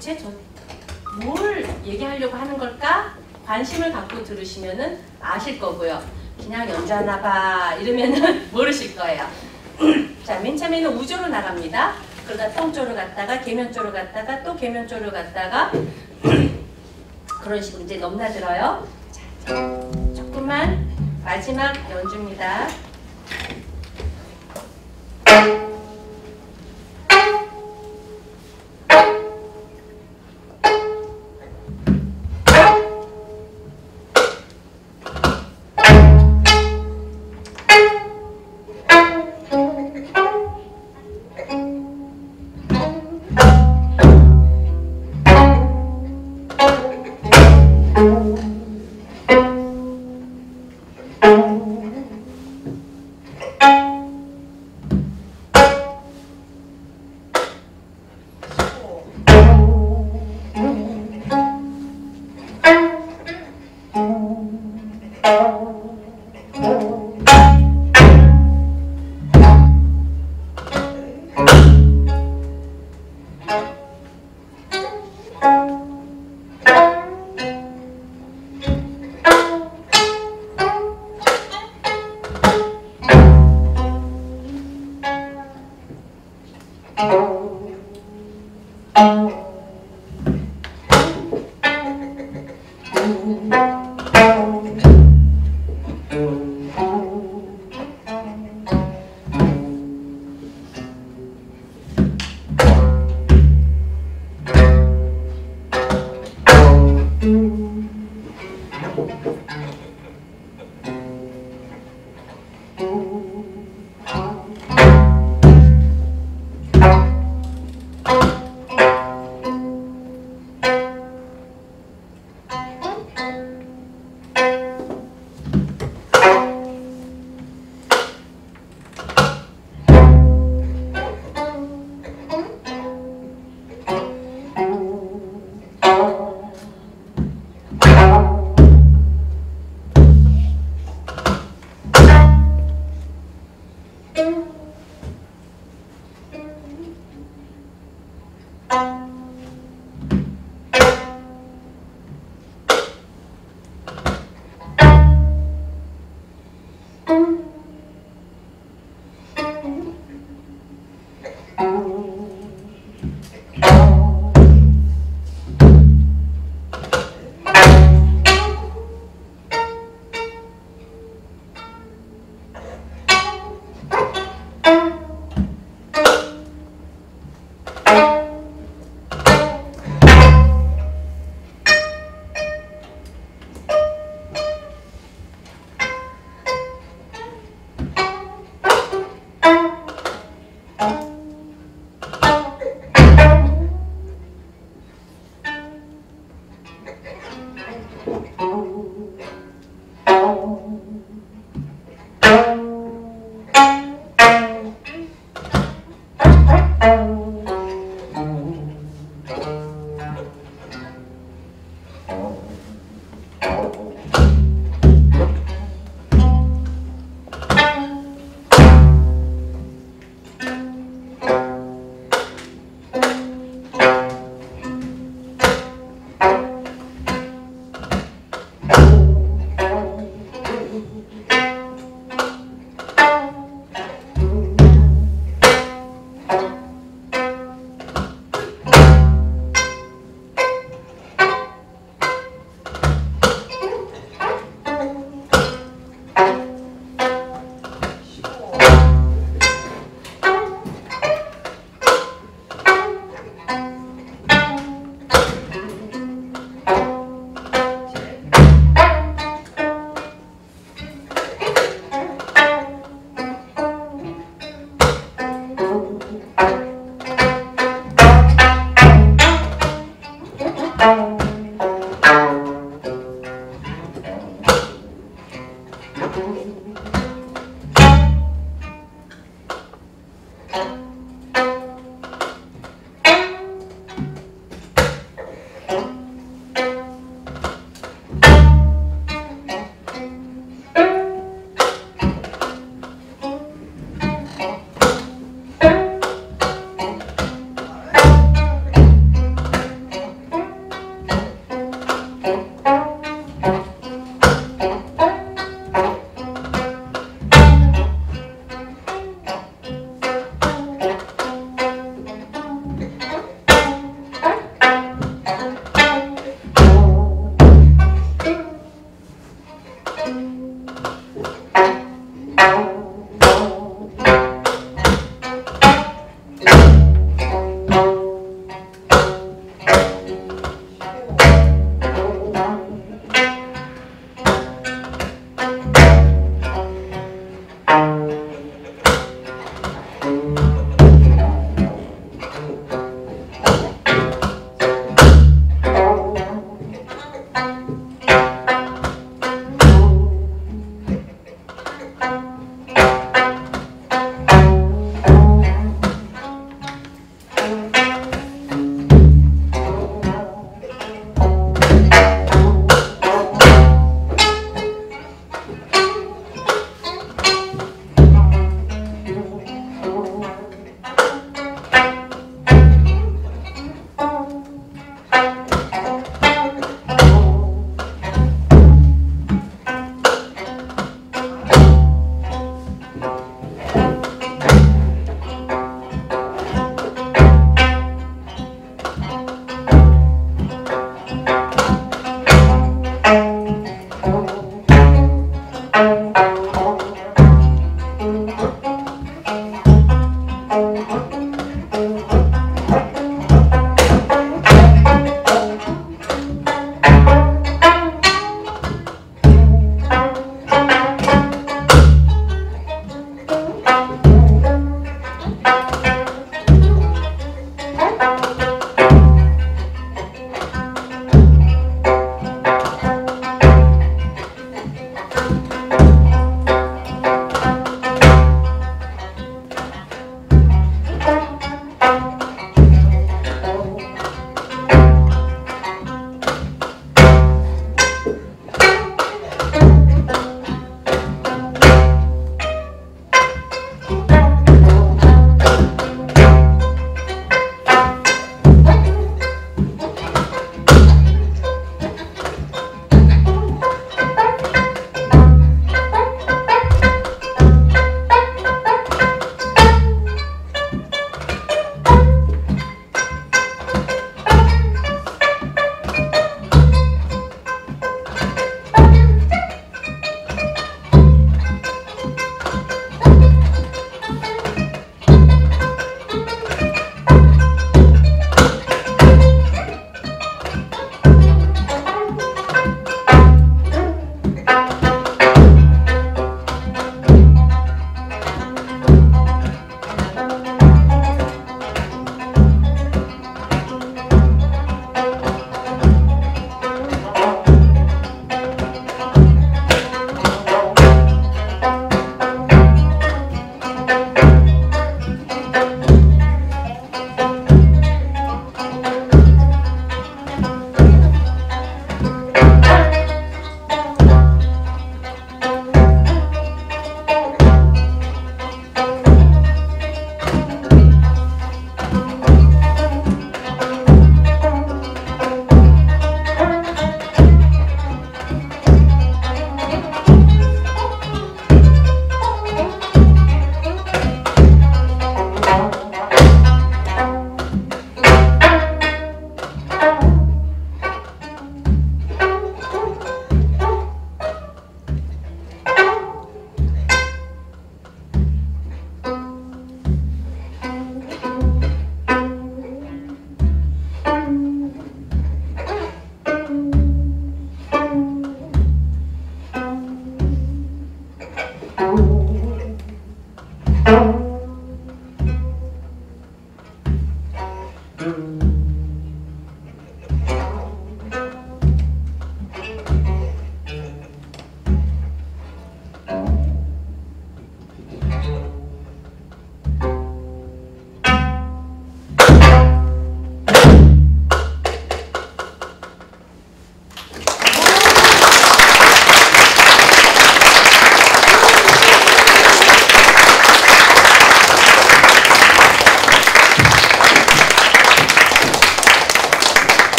도대체 저 뭘 얘기하려고 하는 걸까? 관심을 갖고 들으시면은 아실 거고요. 그냥 연주하나 봐 이러면은 모르실 거예요. 자, 맨 처음에는 우조로 나갑니다. 그러다 평조로 갔다가 계면조로 갔다가 또 계면조로 갔다가 그런 식으로 이제 넘나들어요. 자, 자, 조금만 마지막 연주입니다.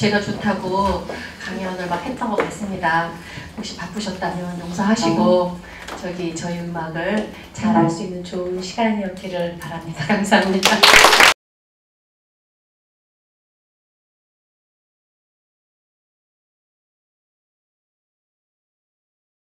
제가 좋다고 강연을 막 했던 것 같습니다. 혹시 바쁘셨다면 용서하시고 저기 저희 음악을 잘 알 수 있는 좋은 시간이었기를 바랍니다. 감사합니다.